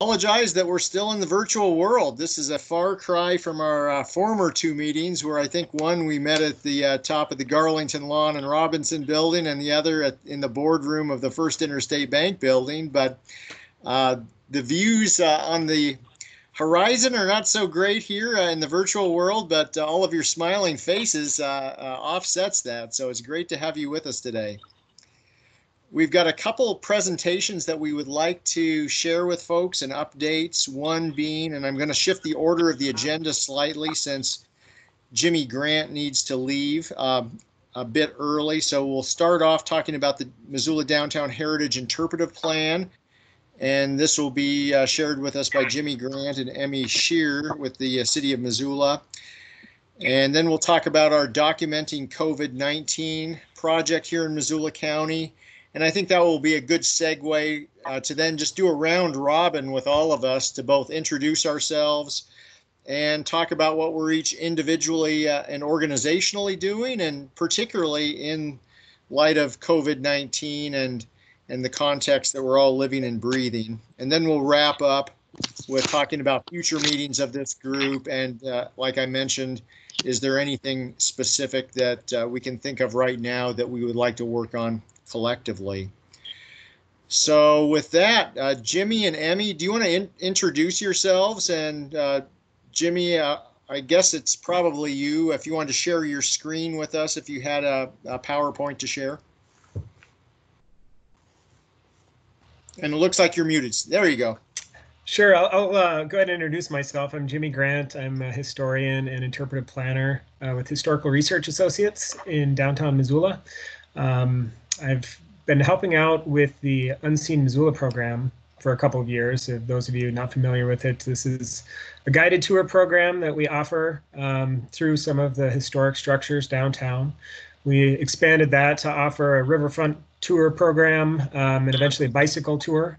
apologize that we're still in the virtual world. This is a far cry from our uh, former two meetings, where I think one we met at the uh, top of the Garlington Lohn and Robinson building, and the other at, in the boardroom of the First Interstate Bank building. But uh, the views uh, on the horizon are not so great here uh, in the virtual world, but uh, all of your smiling faces offsets that. So it's great to have you with us today. We've got a couple of presentations that we would like to share with folks and updates. One being, and I'm going to shift the order of the agenda slightly since Jimmy Grant needs to leave um, a bit early. So we'll start off talking about the Missoula Downtown Heritage Interpretive Plan. And this will be uh, shared with us by Jimmy Grant and Emmy Shear with the uh, City of Missoula. And then we'll talk about our documenting COVID 19 project here in Missoula County and I think that will be a good segue uh, to then just do a round robin with all of us to both introduce ourselves and talk about what we're each individually uh, and organizationally doing, and particularly in light of COVID 19 and and the context that we're all living and breathing. And then we'll wrap up with talking about future meetings of this group. And uh, like I mentioned, is there anything specific that uh, we can think of right now that we would like to work on collectively. So with that, uh, Jimmy and Emmy, do you want to in introduce yourselves? And uh, Jimmy, uh, I guess it's probably you if you want to share your screen with us, if you had a, a PowerPoint to share. And it looks like you're muted. There you go. Sure, I'll, I'll uh, go ahead and introduce myself. I'm Jimmy Grant. I'm a historian and interpretive planner uh, with Historical Research Associates in downtown Missoula. Um, I've been helping out with the Unseen Missoula program for a couple of years. If those of you not familiar with it, this is a guided tour program that we offer um, through some of the historic structures downtown. We expanded that to offer a riverfront tour program um, and eventually a bicycle tour.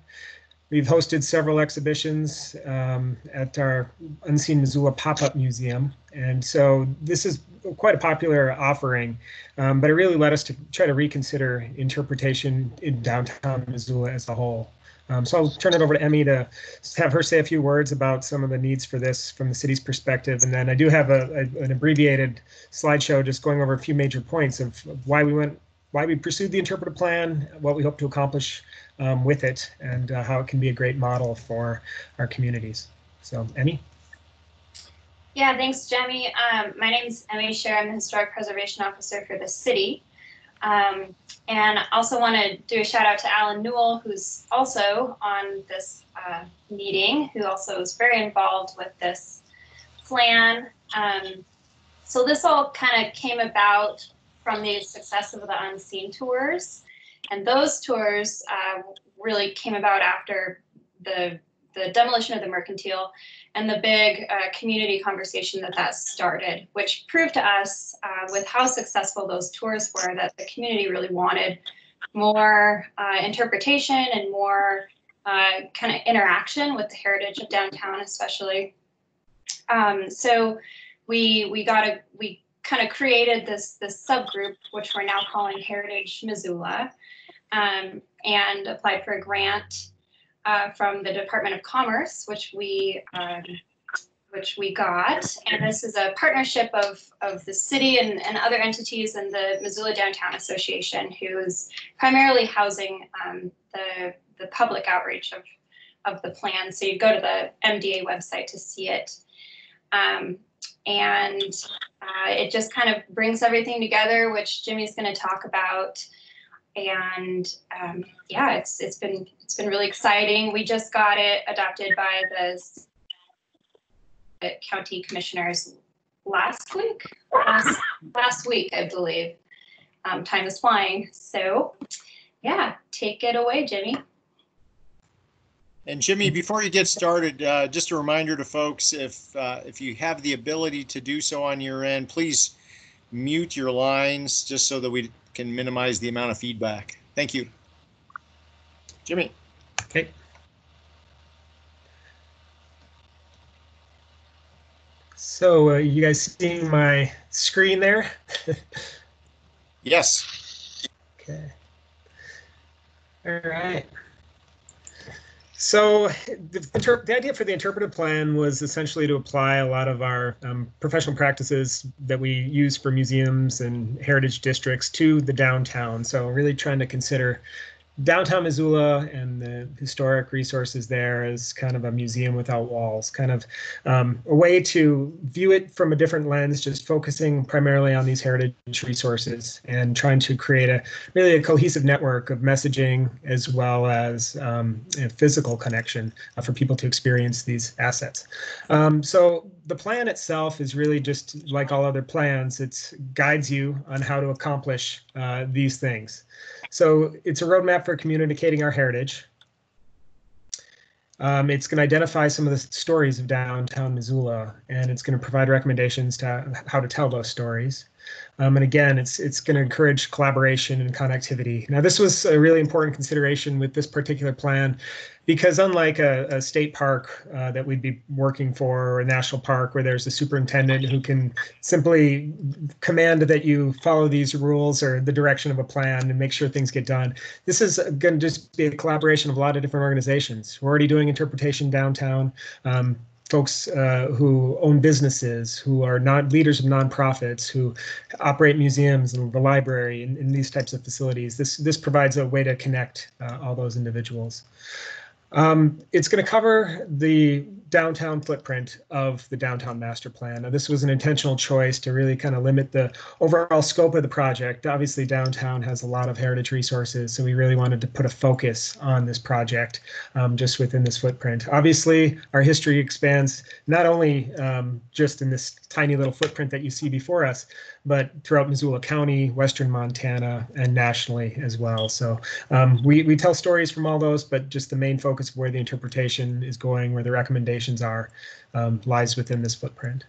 We've hosted several exhibitions um, at our Unseen Missoula pop-up museum. And so this is quite a popular offering, um, but it really led us to try to reconsider interpretation in downtown Missoula as a whole. Um, so I'll turn it over to Emmy to have her say a few words about some of the needs for this from the city's perspective. And then I do have a, a an abbreviated slideshow just going over a few major points of, of why we went, why we pursued the interpretive plan, what we hope to accomplish um, with it and uh, how it can be a great model for our communities. So, Emmy? Yeah, thanks, Jimmy. Um, my name is Emmy Shear. I'm the Historic Preservation Officer for the city. Um, and I also want to do a shout out to Alan Newell, who's also on this uh, meeting, who also is very involved with this plan. Um, so this all kind of came about from the success of the unseen tours. And those tours uh, really came about after the the demolition of the mercantile and the big uh, community conversation that that started, which proved to us uh, with how successful those tours were that the community really wanted more uh, interpretation and more uh, kind of interaction with the heritage of downtown, especially. Um, so we we got a we kind of created this this subgroup, which we're now calling Heritage Missoula um, and applied for a grant uh, from the Department of Commerce, which we um, which we got. And this is a partnership of, of the city and, and other entities and the Missoula Downtown Association, who is primarily housing um, the, the public outreach of, of the plan. So you go to the MDA website to see it. Um, and uh, it just kind of brings everything together, which Jimmy's going to talk about and um, yeah, it's it's been it's been really exciting. We just got it adopted by the county commissioners last week, last, last week, I believe. Um, time is flying, so yeah, take it away, Jimmy. And Jimmy, before you get started, uh, just a reminder to folks: if uh, if you have the ability to do so on your end, please mute your lines just so that we can minimize the amount of feedback. Thank you. Jimmy. Okay. So uh, you guys seeing my screen there? yes. Okay. All right. So the, the, idea for the interpretive plan was essentially to apply a lot of our um, professional practices that we use for museums and heritage districts to the downtown. So really trying to consider downtown Missoula and the historic resources there is kind of a museum without walls, kind of um, a way to view it from a different lens, just focusing primarily on these heritage resources and trying to create a really a cohesive network of messaging as well as um, a physical connection uh, for people to experience these assets. Um, so the plan itself is really just like all other plans. It guides you on how to accomplish uh, these things. So it's a roadmap for communicating our heritage. Um, it's going to identify some of the stories of downtown Missoula, and it's going to provide recommendations to how to tell those stories. Um, and again, it's it's going to encourage collaboration and connectivity. Now, this was a really important consideration with this particular plan, because unlike a, a state park uh, that we'd be working for, or a national park where there's a superintendent who can simply command that you follow these rules or the direction of a plan and make sure things get done, this is going to just be a collaboration of a lot of different organizations. We're already doing interpretation downtown. Um, folks uh, who own businesses, who are not leaders of nonprofits, who operate museums and the library and, and these types of facilities. This this provides a way to connect uh, all those individuals. Um, it's going to cover the downtown footprint of the downtown master plan. Now, this was an intentional choice to really kind of limit the overall scope of the project. Obviously, downtown has a lot of heritage resources, so we really wanted to put a focus on this project um, just within this footprint. Obviously, our history expands not only um, just in this tiny little footprint that you see before us, but throughout Missoula County, Western Montana, and nationally as well. So um, we, we tell stories from all those, but just the main focus of where the interpretation is going, where the recommendations are, um, lies within this footprint.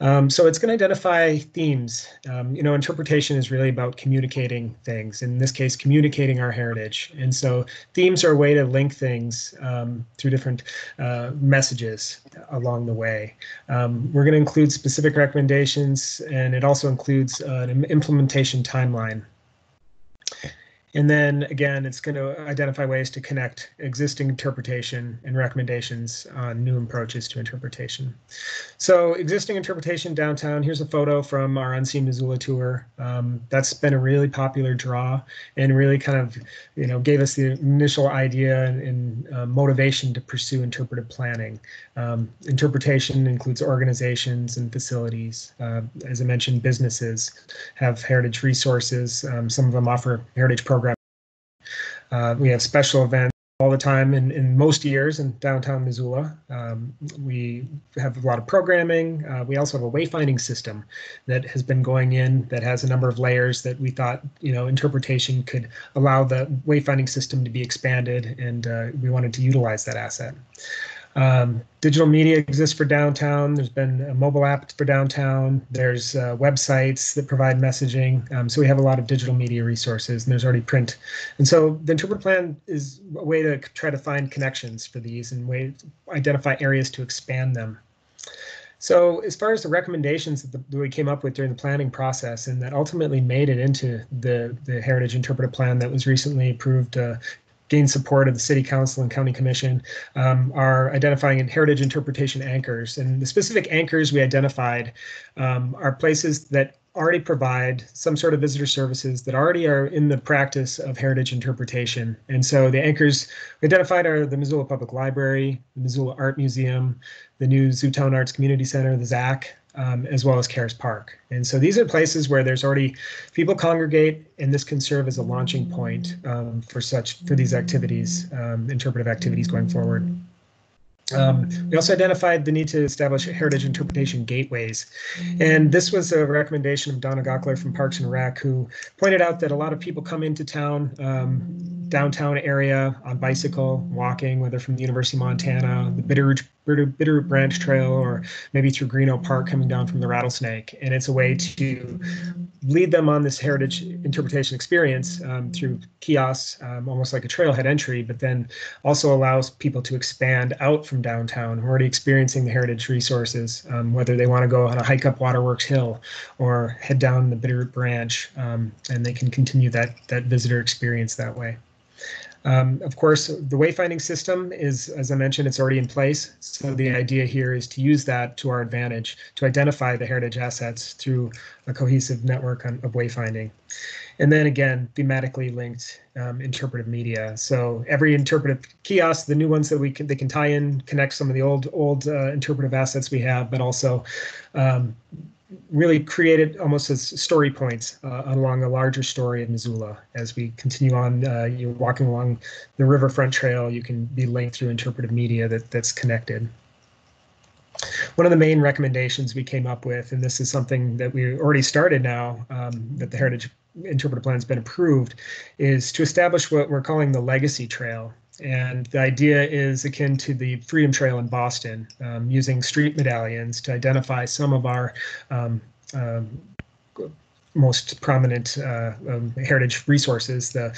Um, so it's going to identify themes. Um, you know, interpretation is really about communicating things. In this case, communicating our heritage. And so themes are a way to link things um, through different uh, messages along the way. Um, we're going to include specific recommendations, and it also includes uh, an implementation timeline. And then again, it's going to identify ways to connect existing interpretation and recommendations on new approaches to interpretation. So existing interpretation downtown, here's a photo from our Unseen Missoula tour. Um, that's been a really popular draw and really kind of, you know, gave us the initial idea and, and uh, motivation to pursue interpretive planning. Um, interpretation includes organizations and facilities. Uh, as I mentioned, businesses have heritage resources. Um, some of them offer heritage programs uh, we have special events all the time in, in most years in downtown Missoula. Um, we have a lot of programming. Uh, we also have a wayfinding system that has been going in that has a number of layers that we thought, you know, interpretation could allow the wayfinding system to be expanded, and uh, we wanted to utilize that asset. Um, digital media exists for downtown. There's been a mobile app for downtown. There's uh, websites that provide messaging. Um, so we have a lot of digital media resources, and there's already print. And so the interpret plan is a way to try to find connections for these and way to identify areas to expand them. So as far as the recommendations that, the, that, we came up with during the planning process and that ultimately made it into the, the Heritage Interpretive Plan that was recently approved uh, gain support of the city council and county commission um, are identifying heritage interpretation anchors. And the specific anchors we identified um, are places that already provide some sort of visitor services that already are in the practice of heritage interpretation. And so the anchors identified are the missoula public library the missoula art museum the new zootown arts community center the ZACC um, as well as Caras Park. And so these are places where there's already people congregate, and this can serve as a launching point um, for such for these activities, um, interpretive activities going forward. Um, we also identified the need to establish heritage interpretation gateways. And this was a recommendation of Donna Gaukler from Parks and Rec, who pointed out that a lot of people come into town, um, downtown area on bicycle, walking, whether from the University of Montana, the Bitterroot Bitterroot Branch Trail, or maybe through Greenough Park coming down from the Rattlesnake. And it's a way to lead them on this heritage interpretation experience um, through kiosks, um, almost like a trailhead entry, but then also allows people to expand out from downtown who are already experiencing the heritage resources, um, whether they want to go on a hike up Waterworks Hill or head down the Bitterroot Branch, um, and they can continue that, that visitor experience that way. Um, of course, the wayfinding system is, as I mentioned, it's already in place. So the idea here is to use that to our advantage to identify the heritage assets through a cohesive network on, of wayfinding. And then again, thematically linked um, interpretive media. So every interpretive kiosk, the new ones that we can they can tie in, connect some of the old old uh, interpretive assets we have, but also um, really created almost as story points uh, along a larger story of Missoula. As we continue on, uh, you're walking along the riverfront trail, you can be linked through interpretive media that, that's connected. One of the main recommendations we came up with, and this is something that we already started now, um, that the Heritage Interpretive Plan has been approved, is to establish what we're calling the Legacy Trail. And the idea is akin to the Freedom Trail in Boston, um, using street medallions to identify some of our um, um, most prominent uh, um, heritage resources, the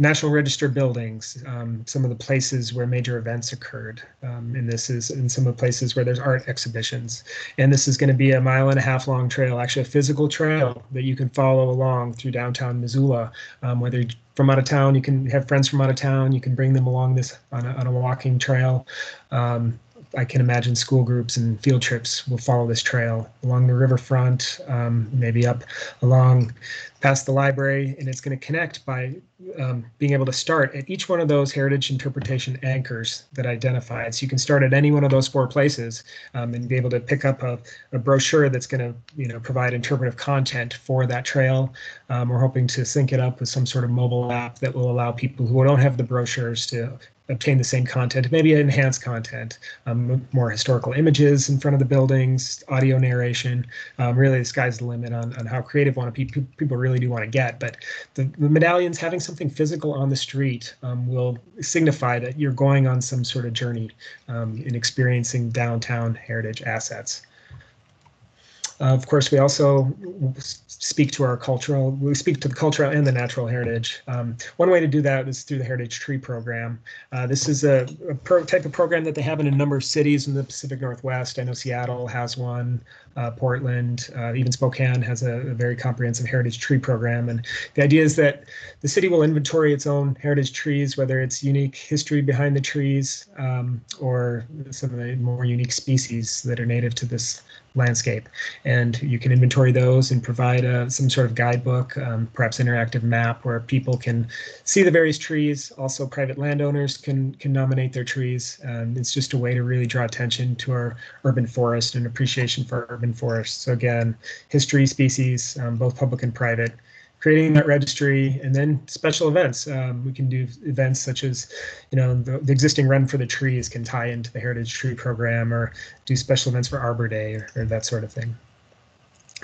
National Register buildings, um, some of the places where major events occurred. Um, and this is in some of the places where there's art exhibitions. And this is going to be a mile and a half long trail, actually a physical trail that you can follow along through downtown Missoula. Um, whether from out of town, you can have friends from out of town, you can bring them along this on a, on a walking trail. Um, I can imagine school groups and field trips will follow this trail along the riverfront, um, maybe up along past the library, and it's going to connect by um, being able to start at each one of those heritage interpretation anchors that identified. So you can start at any one of those four places um, and be able to pick up a, a brochure that's going to, you know, provide interpretive content for that trail. Um, we're hoping to sync it up with some sort of mobile app that will allow people who don't have the brochures to obtain the same content, maybe enhanced content, um, more historical images in front of the buildings, audio narration. Um, really, the sky's the limit on, on how creative want to people, people really do want to get. But the, the medallions having something physical on the street um, will signify that you're going on some sort of journey um, in experiencing downtown heritage assets. Uh, of course, we also speak to our cultural, we speak to the cultural and the natural heritage. Um, one way to do that is through the Heritage Tree Program. Uh, this is a, a pro type of program that they have in a number of cities in the Pacific Northwest. I know Seattle has one, uh, Portland, uh, even Spokane has a, a, very comprehensive heritage tree program. And the idea is that the city will inventory its own heritage trees, whether it's unique history behind the trees um, or some of the more unique species that are native to this landscape. And you can inventory those and provide uh, some sort of guidebook, um, perhaps interactive map where people can see the various trees. Also, private landowners can can nominate their trees. Um, it's just a way to really draw attention to our urban forest and appreciation for urban forests. So again, history, species, um, both public and private creating that registry and then special events. Um, we can do events such as, you know, the, the, existing Run for the Trees can tie into the Heritage Tree Program or do special events for Arbor Day or, or that sort of thing.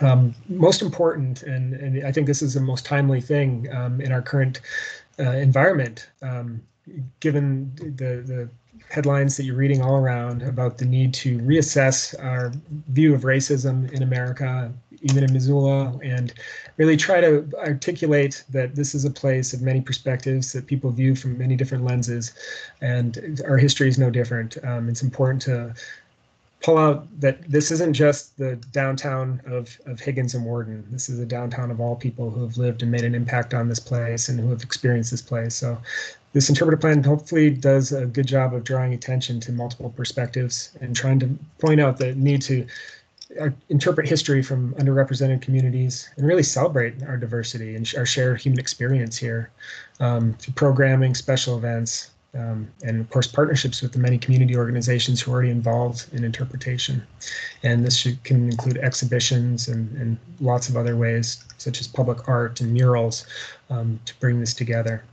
Um, most important, and, and I think this is the most timely thing um, in our current uh, environment, um, given the, the headlines that you're reading all around about the need to reassess our view of racism in America, even in Missoula, and really try to articulate that this is a place of many perspectives that people view from many different lenses, and our history is no different. Um, it's important to pull out that this isn't just the downtown of, of Higgins and Worden. This is a downtown of all people who have lived and made an impact on this place and who have experienced this place. So this interpretive plan hopefully does a good job of drawing attention to multiple perspectives and trying to point out the need to uh, interpret history from underrepresented communities and really celebrate our diversity and our shared human experience here um, through programming, special events, um, and of course partnerships with the many community organizations who are already involved in interpretation. And this should, can include exhibitions and, and lots of other ways, such as public art and murals, um, to bring this together.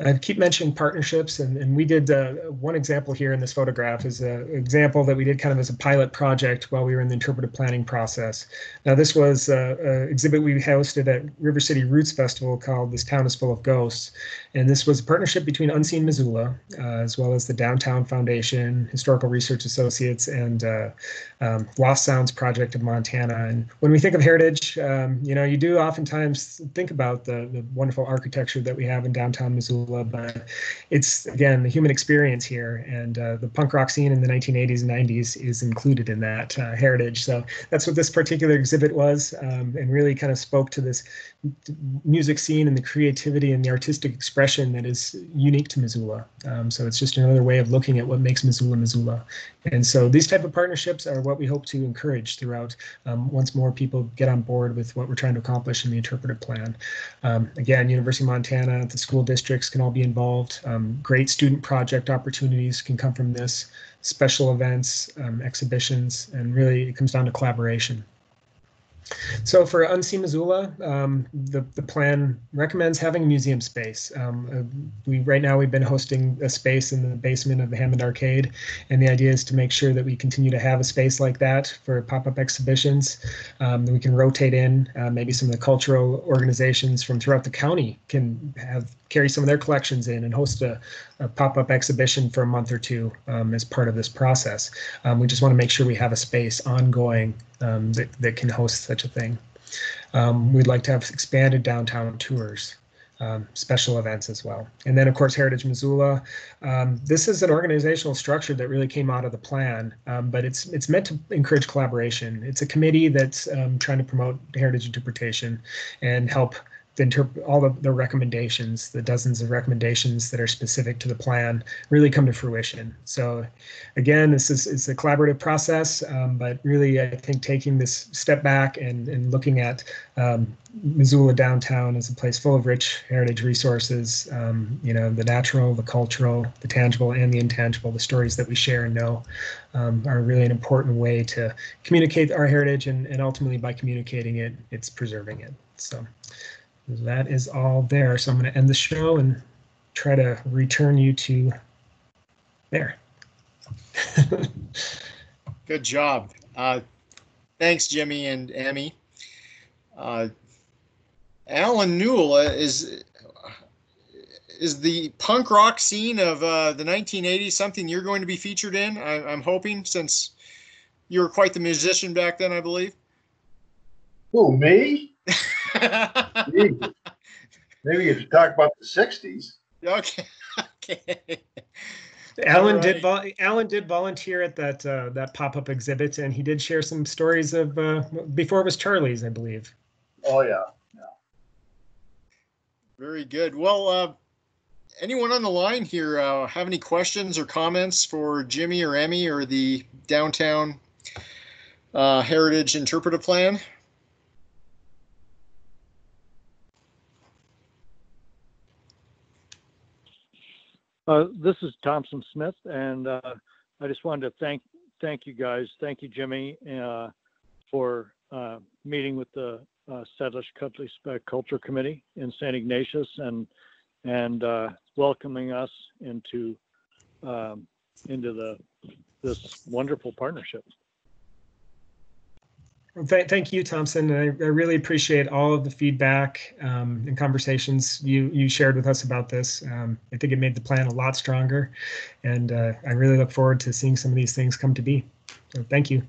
I keep mentioning partnerships, and, and we did uh, one example here in this photograph is an example that we did kind of as a pilot project while we were in the interpretive planning process. Now, this was uh, an exhibit we hosted at River City Roots Festival called This Town is Full of Ghosts. And this was a partnership between Unseen Missoula, uh, as well as the Downtown Foundation, Historical Research Associates, and uh, um, Lost Sounds Project of Montana. And when we think of heritage, um, you know, you do oftentimes think about the, the wonderful architecture that we have in downtown Missoula But it's again the human experience here, and uh, the punk rock scene in the 1980s and 90s is included in that uh, heritage. So that's what this particular exhibit was, um, and really kind of spoke to this music scene and the creativity and the artistic expression that is unique to Missoula. Um, so it's just another way of looking at what makes Missoula Missoula. And so these type of partnerships are what we hope to encourage throughout um, once more people get on board with what we're trying to accomplish in the interpretive plan. Um, again, University of Montana, the school districts can all be involved. Um, great student project opportunities can come from this, special events, um, exhibitions, and really it comes down to collaboration. So for Unseen Missoula, um, the, the plan recommends having a museum space. Um, uh, we right now we've been hosting a space in the basement of the Hammond Arcade, and the idea is to make sure that we continue to have a space like that for pop-up exhibitions. Um, that we can rotate in. Uh, maybe some of the cultural organizations from throughout the county can have carry some of their collections in and host a, a pop-up exhibition for a month or two um, as part of this process. Um, we just want to make sure we have a space ongoing um, that, that can host such a thing. Um, we'd like to have expanded downtown tours. Um, special events as well. And then, of course, Heritage Missoula. Um, this is an organizational structure that really came out of the plan, but it's it's meant to encourage collaboration. It's a committee that's trying to promote heritage interpretation and help interp- all the, the recommendations, the dozens of recommendations that are specific to the plan, really come to fruition. So, again, this is it's a collaborative process, um, but really, I think taking this step back and, and looking at um, Missoula downtown as a place full of rich heritage resources, um, you know, the natural, the cultural, the tangible, and the intangible, the stories that we share and know um, are really an important way to communicate our heritage, and, and ultimately, by communicating it, it's preserving it. So that is all there. So I'm going to end the show and try to return you to there. Good job. Uh, thanks, Jimmy and Emmy. Uh, Alan Newell uh, is is the punk rock scene of uh, the 1980s something you're going to be featured in? I, I'm hoping, since you were quite the musician back then, I believe. Oh, me? Maybe you should talk about the '60s. Okay. okay. Alan right. did vol- Alan did volunteer at that uh, that pop up exhibit, and he did share some stories of uh, before it was Charlie's, I believe. Oh yeah, yeah. Very good. Well, uh, anyone on the line here uh, have any questions or comments for Jimmy or Emmy or the downtown uh, heritage interpretive plan? Uh, this is Thompson Smith, and uh, I just wanted to thank thank you guys, thank you Jimmy, uh, for uh, meeting with the uh, Salish Culture Committee in St. Ignatius and and uh, welcoming us into um, into the this wonderful partnership. Th- thank you, Thompson. I, I, really appreciate all of the feedback um, and conversations you you shared with us about this. Um, I think it made the plan a lot stronger, and uh, I really look forward to seeing some of these things come to be. So, thank you.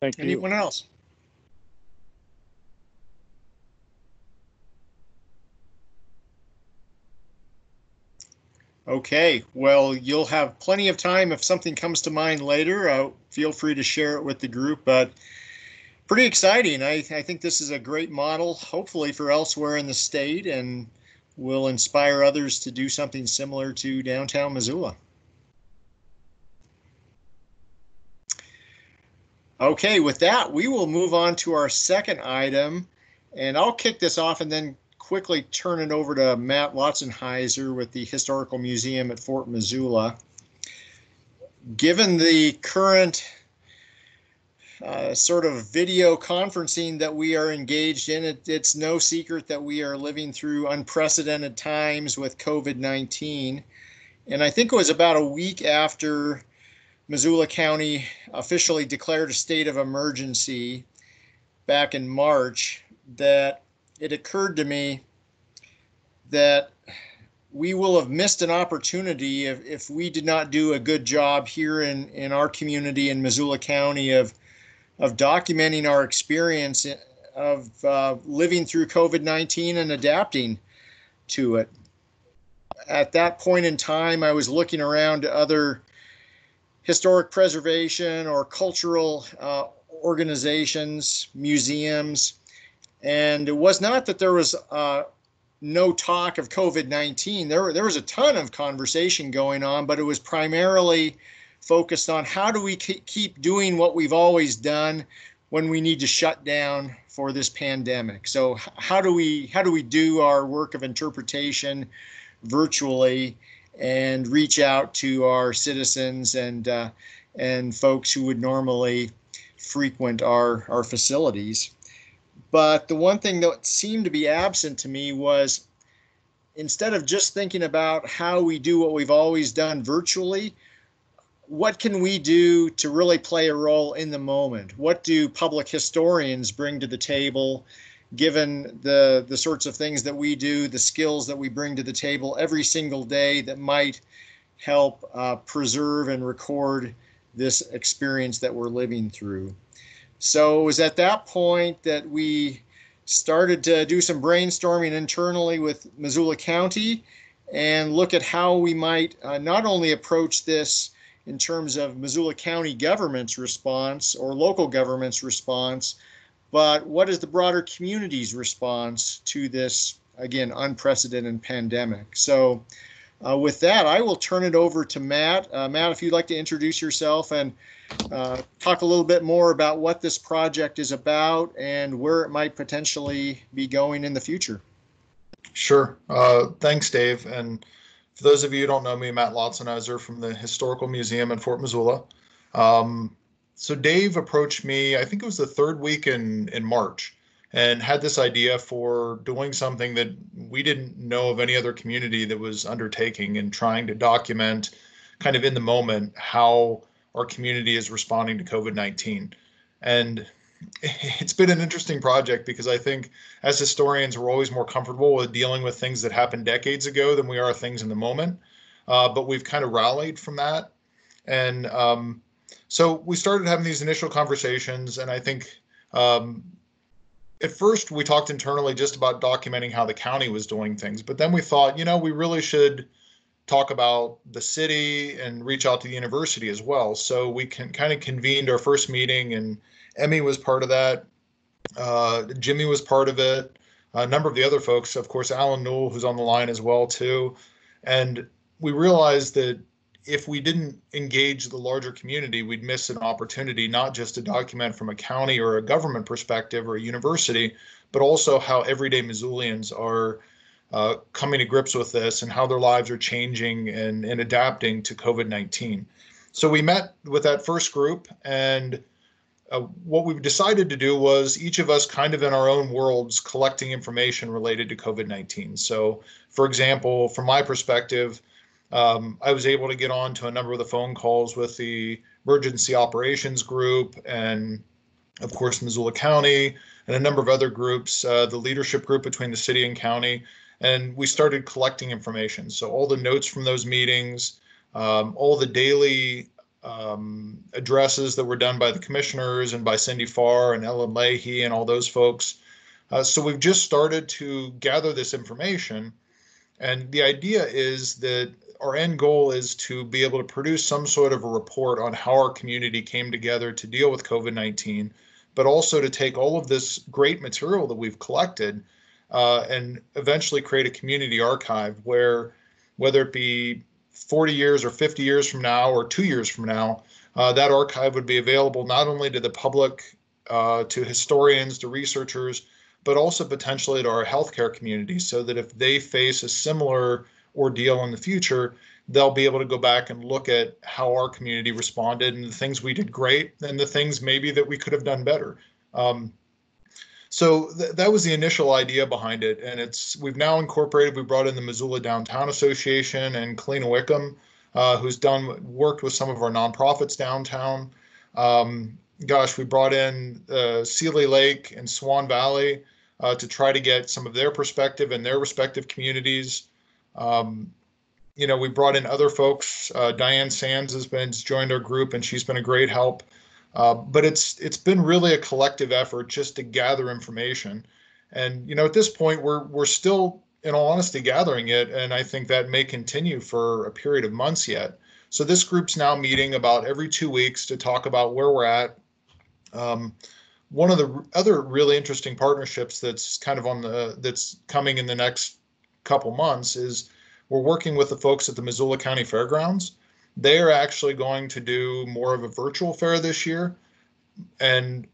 Thank you. Anyone else? Okay, well, you'll have plenty of time if something comes to mind later. Uh, feel free to share it with the group, but pretty exciting. I, I think this is a great model, hopefully, for elsewhere in the state and will inspire others to do something similar to downtown Missoula. Okay, with that, we will move on to our second item, and I'll kick this off and then quickly turn it over to Matt Lautzenheiser with the Historical Museum at Fort Missoula. Given the current uh, sort of video conferencing that we are engaged in, it, it's no secret that we are living through unprecedented times with COVID 19. And I think it was about a week after Missoula County officially declared a state of emergency back in March that it occurred to me that we will have missed an opportunity if, if we did not do a good job here in, in our community in Missoula County of of documenting our experience of uh, living through COVID 19 and adapting to it. At that point in time, I was looking around to other historic preservation or cultural uh, organizations, museums, and it was not that there was uh, no talk of COVID 19. There, there was a ton of conversation going on, but it was primarily focused on how do we keep doing what we've always done when we need to shut down for this pandemic. So how do we how do we do our work of interpretation virtually and reach out to our citizens and uh, and folks who would normally frequent our our facilities. But the one thing that seemed to be absent to me was instead of just thinking about how we do what we've always done virtually, what can we do to really play a role in the moment? What do public historians bring to the table, given the, the sorts of things that we do, the skills that we bring to the table every single day that might help uh, preserve and record this experience that we're living through? So it was at that point that we started to do some brainstorming internally with Missoula County and look at how we might uh, not only approach this in terms of Missoula County government's response or local government's response, but what is the broader community's response to this, again, unprecedented pandemic? So uh, with that, I will turn it over to Matt. Uh, Matt, if you'd like to introduce yourself and uh, talk a little bit more about what this project is about and where it might potentially be going in the future. Sure. Uh, thanks, Dave. And for those of you who don't know me, Matt Lautzenheiser from the Historical Museum in Fort Missoula. Um, so Dave approached me, I think it was the third week in, in March, and had this idea for doing something that we didn't know of any other community that was undertaking and trying to document kind of in the moment how our community is responding to COVID 19. And it's been an interesting project because I think as historians, we're always more comfortable with dealing with things that happened decades ago than we are things in the moment. Uh, but we've kind of rallied from that. And um, so we started having these initial conversations. And I think um, at first we talked internally just about documenting how the county was doing things. But then we thought, you know, we really should talk about the city and reach out to the university as well. So we can kind of convened our first meeting, and Emmy was part of that. Uh, Jimmy was part of it. A number of the other folks, of course, Alan Newell, who's on the line as well too. And we realized that if we didn't engage the larger community, we'd miss an opportunity not just to document from a county or a government perspective or a university, but also how everyday Missoulians are uh, coming to grips with this and how their lives are changing and, and adapting to COVID 19. So we met with that first group, and uh, what we decided to do was each of us kind of in our own worlds collecting information related to COVID 19. So, for example, from my perspective, um, I was able to get on to a number of the phone calls with the emergency operations group and, of course, Missoula County and a number of other groups, uh, the leadership group between the city and county and we started collecting information. So all the notes from those meetings, um, all the daily um, addresses that were done by the commissioners and by Cindy Farr and Ellen Leahy and all those folks. Uh, so we've just started to gather this information. And the idea is that our end goal is to be able to produce some sort of a report on how our community came together to deal with COVID 19, but also to take all of this great material that we've collected uh, and eventually create a community archive where, whether it be 40 years or 50 years from now or two years from now, uh, that archive would be available not only to the public, uh, to historians, to researchers, but also potentially to our healthcare community so that if they face a similar ordeal in the future, they'll be able to go back and look at how our community responded and the things we did great and the things maybe that we could have done better. Um, so th- that was the initial idea behind it, and it's we've now incorporated. We brought in the Missoula Downtown Association and Kalina Wickham, uh, who's done worked with some of our nonprofits downtown. Um, gosh, we brought in uh, Seeley Lake and Swan Valley uh, to try to get some of their perspective and their respective communities. Um, you know, we brought in other folks. Uh, Diane Sands has been joined our group, and she's been a great help. Uh, but it's it's been really a collective effort just to gather information. And you know, at this point, we're we're still, in all honesty, gathering it, and I think that may continue for a period of months yet. So this group's now meeting about every two weeks to talk about where we're at. Um, one of the other really interesting partnerships that's kind of on the that's coming in the next couple months is we're working with the folks at the Missoula County Fairgrounds. They are actually going to do more of a virtual fair this year, and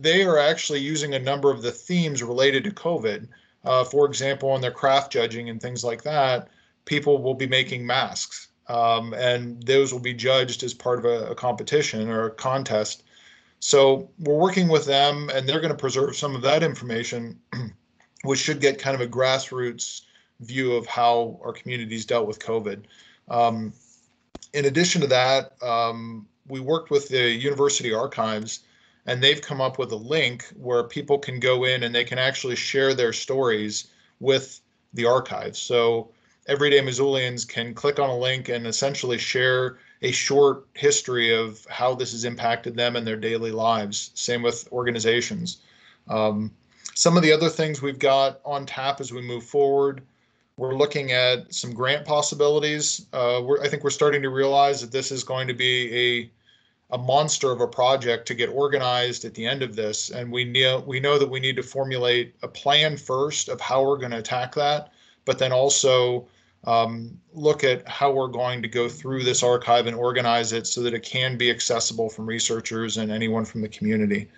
they are actually using a number of the themes related to COVID. Uh, for example, in their craft judging and things like that, people will be making masks, um, and those will be judged as part of a, a competition or a contest. So we're working with them, and they're going to preserve some of that information, which should get kind of a grassroots view of how our communities dealt with COVID. Um, in addition to that, um, we worked with the university archives, and they've come up with a link where people can go in and they can actually share their stories with the archives. So everyday Missoulians can click on a link and essentially share a short history of how this has impacted them in their daily lives. Same with organizations. Um, some of the other things we've got on tap as we move forward, we're looking at some grant possibilities. Uh, I think we're starting to realize that this is going to be a a monster of a project to get organized at the end of this, and we know we know that we need to formulate a plan first of how we're going to attack that, but then also um, look at how we're going to go through this archive and organize it so that it can be accessible from researchers and anyone from the community.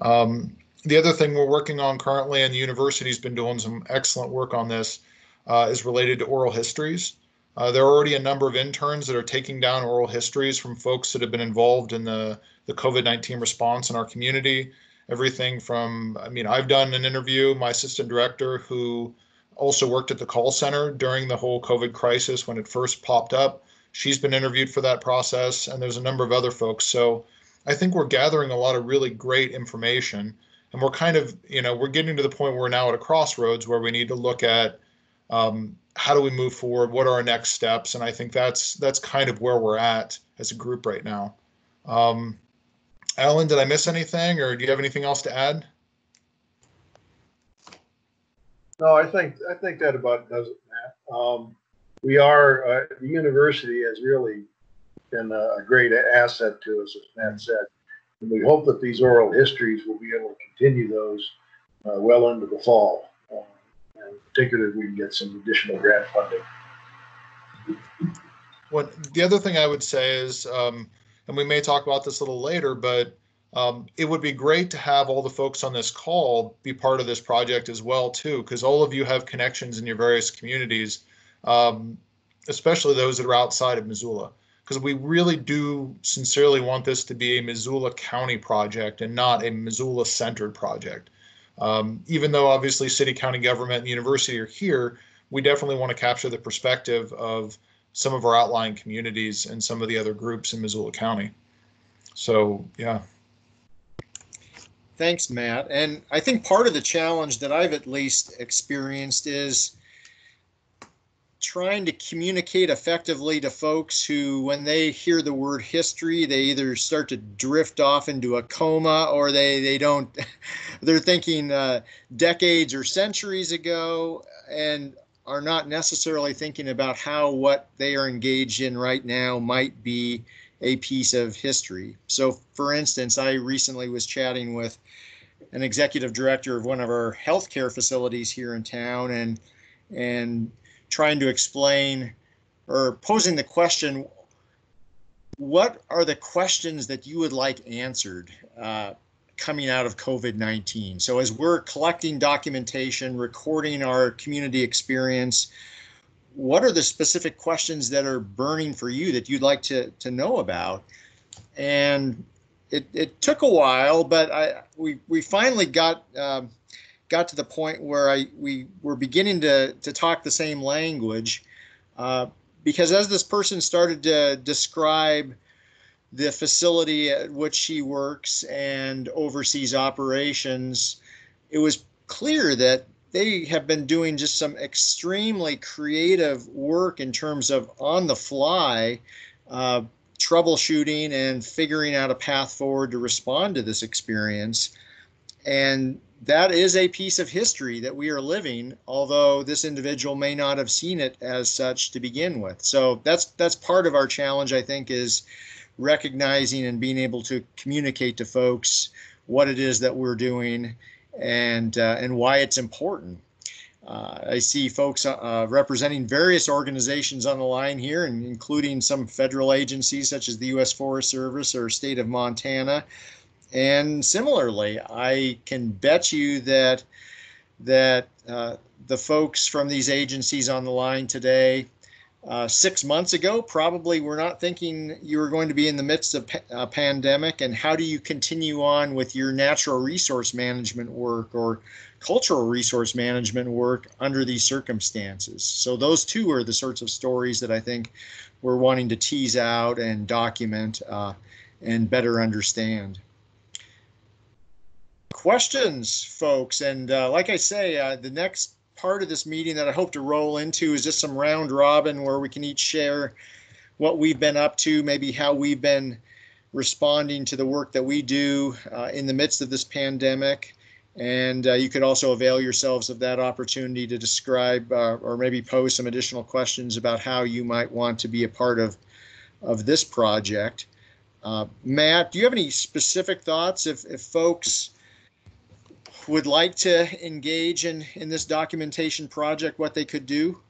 Um, the other thing we're working on currently, and the university's been doing some excellent work on this, uh, is related to oral histories. Uh, there are already a number of interns that are taking down oral histories from folks that have been involved in the, the COVID 19 response in our community. Everything from, I mean, I've done an interview, my assistant director, who also worked at the call center during the whole COVID crisis when it first popped up. She's been interviewed for that process, and there's a number of other folks. So I think we're gathering a lot of really great information. And we're kind of, you know, we're getting to the point where we're now at a crossroads where we need to look at um, how do we move forward? What are our next steps? And I think that's that's kind of where we're at as a group right now. Um, Alan, did I miss anything, or do you have anything else to add? No, I think, I think that about does it, Matt. Um, we are, uh, the university has really been a, great asset to us, as Matt said. And we hope that these oral histories will be able to continue those uh, well into the fall. And particularly if we can get some additional grant funding. What the other thing I would say is, um, and we may talk about this a little later, but um, it would be great to have all the folks on this call be part of this project as well too because all of you have connections in your various communities um, especially those that are outside of missoula because we really do sincerely want this to be a missoula county project and not a missoula centered project um, even though obviously city county government and university are here we definitely want to capture the perspective of some of our outlying communities and some of the other groups in missoula county so yeah Thanks, Matt. And I think part of the challenge that I've at least experienced is trying to communicate effectively to folks who, when they hear the word history, they either start to drift off into a coma or they, they don't, they're thinking uh, decades or centuries ago and are not necessarily thinking about how what they are engaged in right now might be a piece of history. So, for instance, I recently was chatting with an executive director of one of our healthcare facilities here in town, and and trying to explain or posing the question, what are the questions that you would like answered uh, coming out of COVID-19? So as we're collecting documentation, recording our community experience, what are the specific questions that are burning for you that you'd like to, to know about? And it, it took a while, but I we, we finally got um, got to the point where I we were beginning to to talk the same language uh, because as this person started to describe the facility at which she works and oversees operations, it was clear that they have been doing just some extremely creative work in terms of on the fly uh, troubleshooting and figuring out a path forward to respond to this experience. And that is a piece of history that we are living, although this individual may not have seen it as such to begin with. So that's that's part of our challenge, I think, is recognizing and being able to communicate to folks what it is that we're doing and uh, and why it's important. Uh, I see folks uh, representing various organizations on the line here, and including some federal agencies such as the U.S. Forest Service or state of Montana. And similarly, I can bet you that that uh, the folks from these agencies on the line today, uh, six months ago, probably were not thinking you were going to be in the midst of a pandemic. And how do you continue on with your natural resource management work or cultural resource management work under these circumstances? So those two are the sorts of stories that I think we're wanting to tease out and document uh, and better understand questions, folks. And uh, like I say, uh, the next part of this meeting that I hope to roll into is just some round robin where we can each share what we've been up to, maybe how we've been responding to the work that we do uh, in the midst of this pandemic. And uh, you could also avail yourselves of that opportunity to describe uh, or maybe pose some additional questions about how you might want to be a part of, of this project. Uh, Matt, do you have any specific thoughts if, if folks would like to engage in in this documentation project, what they could do?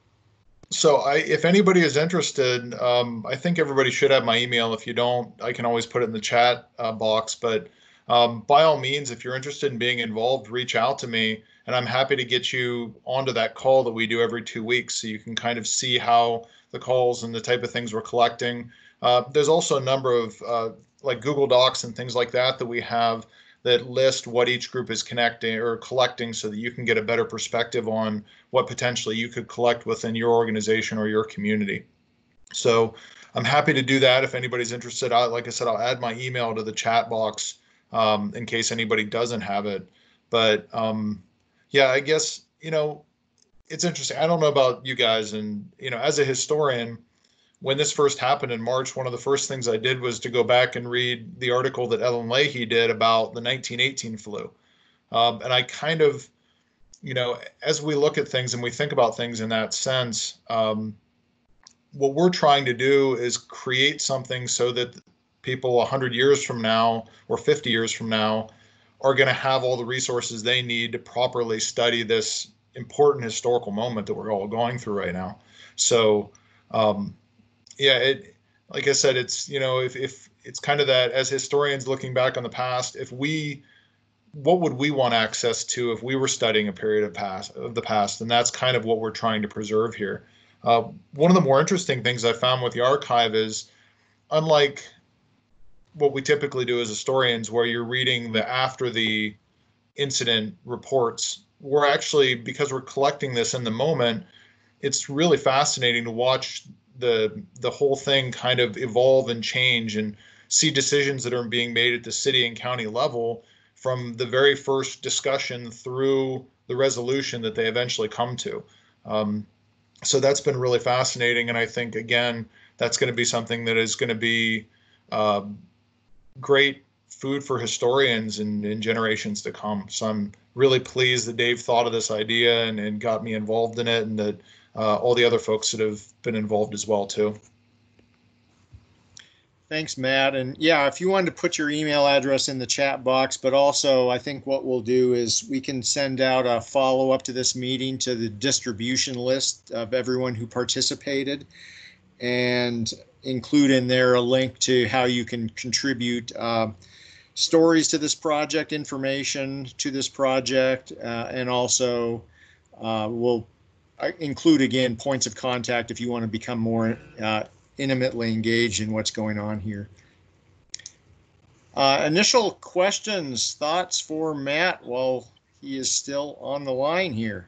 So, I, if anybody is interested, um, I think everybody should have my email. If you don't, I can always put it in the chat uh, box. But um, by all means, if you're interested in being involved, reach out to me, and I'm happy to get you onto that call that we do every two weeks, so you can kind of see how the calls and the type of things we're collecting. Uh, there's also a number of uh, like Google Docs and things like that that we have that list what each group is connecting or collecting so that you can get a better perspective on what potentially you could collect within your organization or your community. So I'm happy to do that if anybody's interested. I, like I said, I'll add my email to the chat box um, in case anybody doesn't have it. But um, yeah, I guess, you know, it's interesting. I don't know about you guys. And, you know, as a historian, when this first happened in March, one of the first things I did was to go back and read the article that Ellen Leahy did about the 1918 flu. Um, and I kind of, you know, as we look at things and we think about things in that sense, um, what we're trying to do is create something so that people 100 years from now or 50 years from now are going to have all the resources they need to properly study this important historical moment that we're all going through right now. So, um, yeah, it like I said, it's you know if if it's kind of that as historians looking back on the past, if we what would we want access to if we were studying a period of past of the past, and that's kind of what we're trying to preserve here. Uh, one of the more interesting things I found with the archive is, unlike what we typically do as historians, where you're reading the after the incident reports, we're actually because we're collecting this in the moment. It's really fascinating to watch the the whole thing kind of evolve and change and see decisions that are being made at the city and county level from the very first discussion through the resolution that they eventually come to. Um, so that's been really fascinating, and I think again that's going to be something that is going to be uh, great food for historians in, in generations to come. So I'm really pleased that Dave thought of this idea and, and got me involved in it, and that uh, all the other folks that have been involved as well too. Thanks, Matt. And yeah, if you wanted to put your email address in the chat box, but also I think what we'll do is we can send out a follow up to this meeting to the distribution list of everyone who participated and include in there a link to how you can contribute uh, stories to this project, information to this project, uh, and also uh, we'll include again points of contact if you want to become more uh, intimately engaged in what's going on here. Uh, initial questions, thoughts for Matt while he is still on the line here.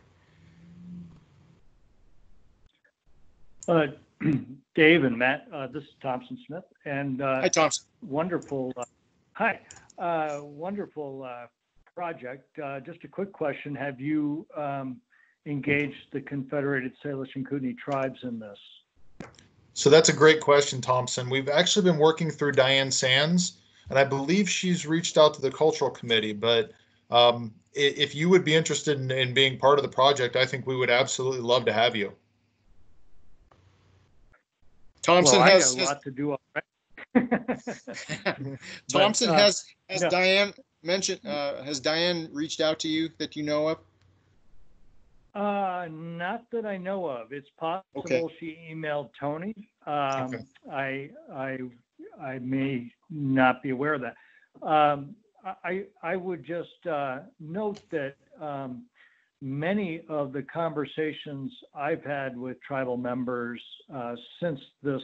Uh, Dave and Matt, uh, this is Thompson Smith, and uh, hi Thompson. Wonderful. Uh, hi, uh, wonderful project. just a quick question: Have you um, engage the Confederated Salish and Kootenai tribes in this? So that's a great question, Thompson. We've actually been working through Diane Sands, and I believe she's reached out to the cultural committee. But um, if you would be interested in, in being part of the project, I think we would absolutely love to have you. Thompson well, I has, got a has- lot to do already. Thompson uh, has, has no. Diane mentioned, uh, has Diane reached out to you that you know of? Uh, not that I know of. It's possible she emailed Tony. Um, Okay. I, I, I may not be aware of that. Um, I, I would just, uh, note that, um, many of the conversations I've had with tribal members, uh, since this,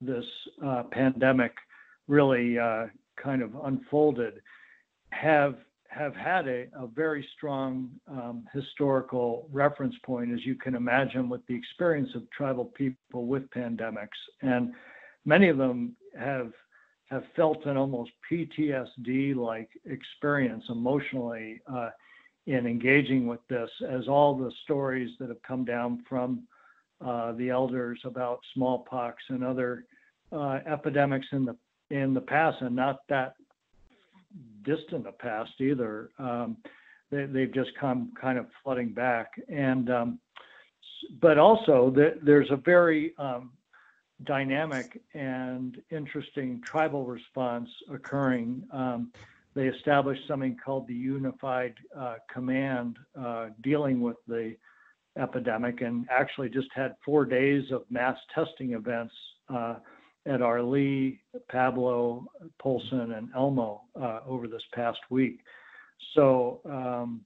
this, uh, pandemic really, uh, kind of unfolded have have had a, a very strong um, historical reference point, as you can imagine, with the experience of tribal people with pandemics, and many of them have have felt an almost PTSD-like experience emotionally uh, in engaging with this, as all the stories that have come down from uh, the elders about smallpox and other uh, epidemics in the in the past, and not that distant a past either. Um, they, they've just come kind of flooding back. And, um, but also the, there's a very um, dynamic and interesting tribal response occurring. Um, they established something called the Unified uh, Command uh, dealing with the epidemic and actually just had four days of mass testing events uh, at Arlee, Pablo, Polson, and Elmo uh, over this past week. So um,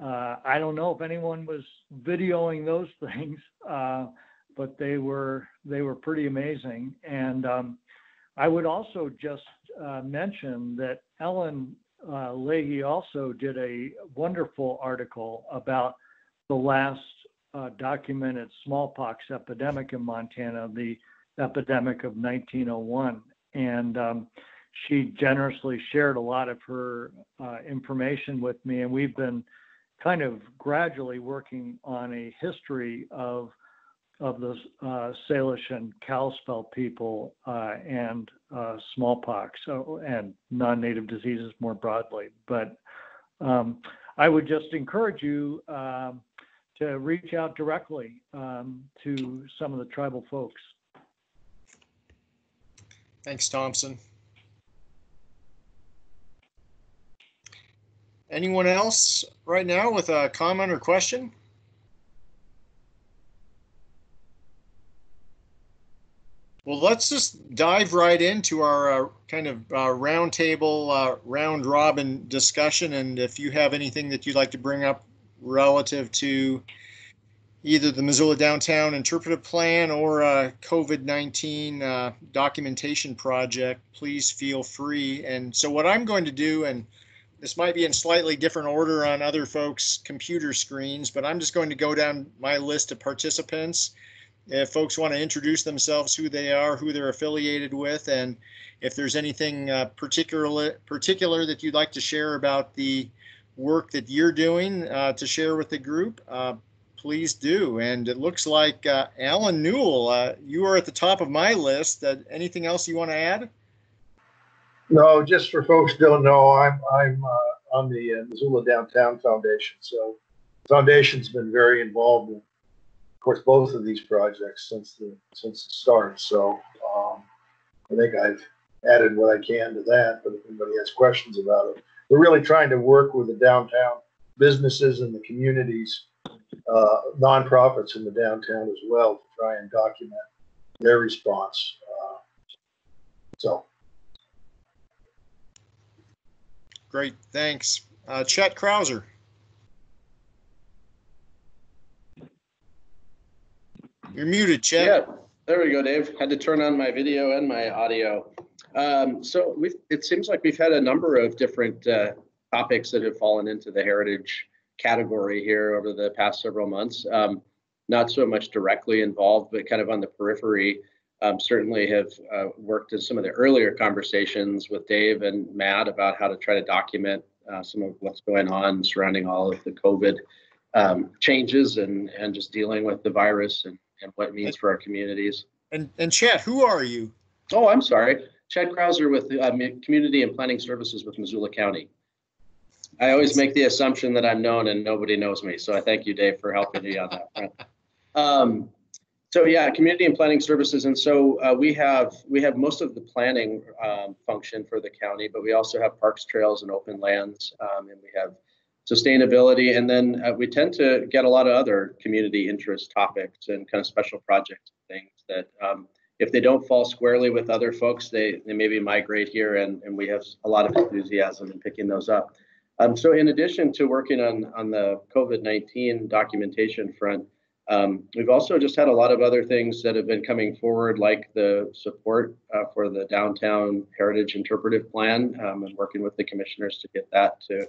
uh, I don't know if anyone was videoing those things, uh, but they were they were pretty amazing. And um, I would also just uh, mention that Ellen uh, Leahy also did a wonderful article about the last uh, documented smallpox epidemic in Montana, the epidemic of 1901. And um, she generously shared a lot of her uh, information with me. And we've been kind of gradually working on a history of of the uh, Salish and Kalispel people uh, and uh, smallpox and non-native diseases more broadly. But um, I would just encourage you um, to reach out directly um, to some of the tribal folks. Thanks, Thompson. Anyone else right now with a comment or question? Well, let's just dive right into our uh, kind of uh, roundtable, uh, round robin discussion. And if you have anything that you'd like to bring up relative to either the Missoula Downtown Interpretive Plan or a COVID-19 uh, documentation project, please feel free. And so what I'm going to do, and this might be in slightly different order on other folks' computer screens, but I'm just going to go down my list of participants. If folks want to introduce themselves, who they are, who they're affiliated with, and if there's anything uh, particular particular that you'd like to share about the work that you're doing uh, to share with the group, uh, please do. And it looks like uh, Alan Newell, uh, you are at the top of my list. Uh, anything else you want to add? No, just for folks who don't know, I'm, I'm uh, on the uh, Missoula Downtown Foundation. So foundation's been very involved in, of course, both of these projects since the, since the start. So um, I think I've added what I can to that, but if anybody has questions about it, we're really trying to work with the downtown businesses and the communities, uh, nonprofits in the downtown as well to try and document their response. Uh, so Great, thanks. Uh, Chet Crowser. You're muted, Chet. Yeah, there we go, Dave. Had to turn on my video and my audio. Um, so we've, it seems like we've had a number of different uh, topics that have fallen into the heritage category here over the past several months. Um, not so much directly involved, but kind of on the periphery. Um, certainly have uh, worked in some of the earlier conversations with Dave and Matt about how to try to document uh, some of what's going on surrounding all of the COVID um, changes and, and just dealing with the virus and, and what it means for our communities. And, and Chet, who are you? Oh, I'm sorry. Chad Crowser with uh, Community and Planning Services with Missoula County. I always make the assumption that I'm known and nobody knows me. So I thank you, Dave, for helping me on that front. Um, so yeah, community and planning services, and so uh, we have we have most of the planning um, function for the county, but we also have parks, trails, and open lands, um, and we have sustainability, and then uh, we tend to get a lot of other community interest topics and kind of special projects and things that um, if they don't fall squarely with other folks, they, they maybe migrate here, and, and we have a lot of enthusiasm in picking those up. Um, so in addition to working on, on the COVID-19 documentation front, um, we've also just had a lot of other things that have been coming forward, like the support uh, for the downtown heritage interpretive plan um, and working with the commissioners to get that to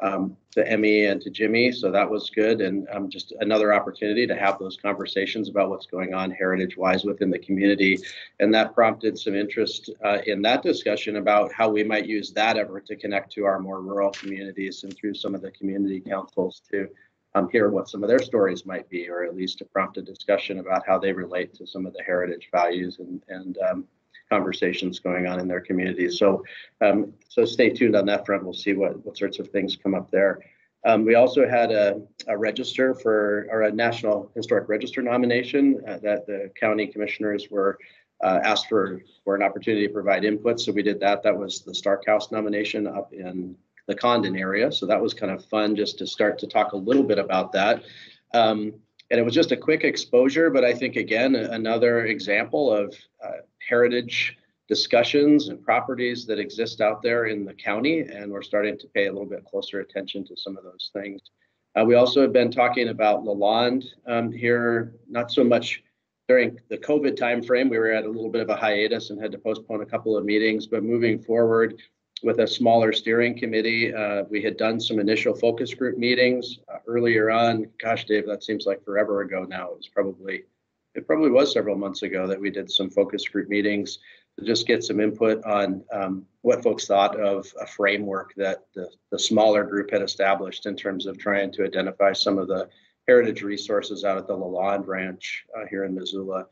um, to Emmy and to Jimmy. So that was good. And um, just another opportunity to have those conversations about what's going on heritage wise within the community. And that prompted some interest uh, in that discussion about how we might use that effort to connect to our more rural communities and through some of the community councils to um, hear what some of their stories might be, or at least to prompt a discussion about how they relate to some of the heritage values and, and um, conversations going on in their communities. So, um, so stay tuned on that front. We'll see what, what sorts of things come up there. Um, we also had a, a, register for, or a National Historic Register nomination uh, that the county commissioners were uh, asked for, for an opportunity to provide input. So we did that. That was the Stark House nomination up in the Condon area. So that was kind of fun just to start to talk a little bit about that. Um, and it was just a quick exposure, but I think again, another example of uh, heritage discussions and properties that exist out there in the county. And we're starting to pay a little bit closer attention to some of those things. Uh, we also have been talking about Lalonde um, here, not so much during the COVID timeframe. We were at a little bit of a hiatus and had to postpone a couple of meetings, but moving forward, with a smaller steering committee. Uh, we had done some initial focus group meetings uh, earlier on. Gosh, Dave, that seems like forever ago now. It was probably, it probably was several months ago that we did some focus group meetings to just get some input on um, what folks thought of a framework that the, the smaller group had established in terms of trying to identify some of the heritage resources out at the Lalonde Ranch uh, here in Missoula.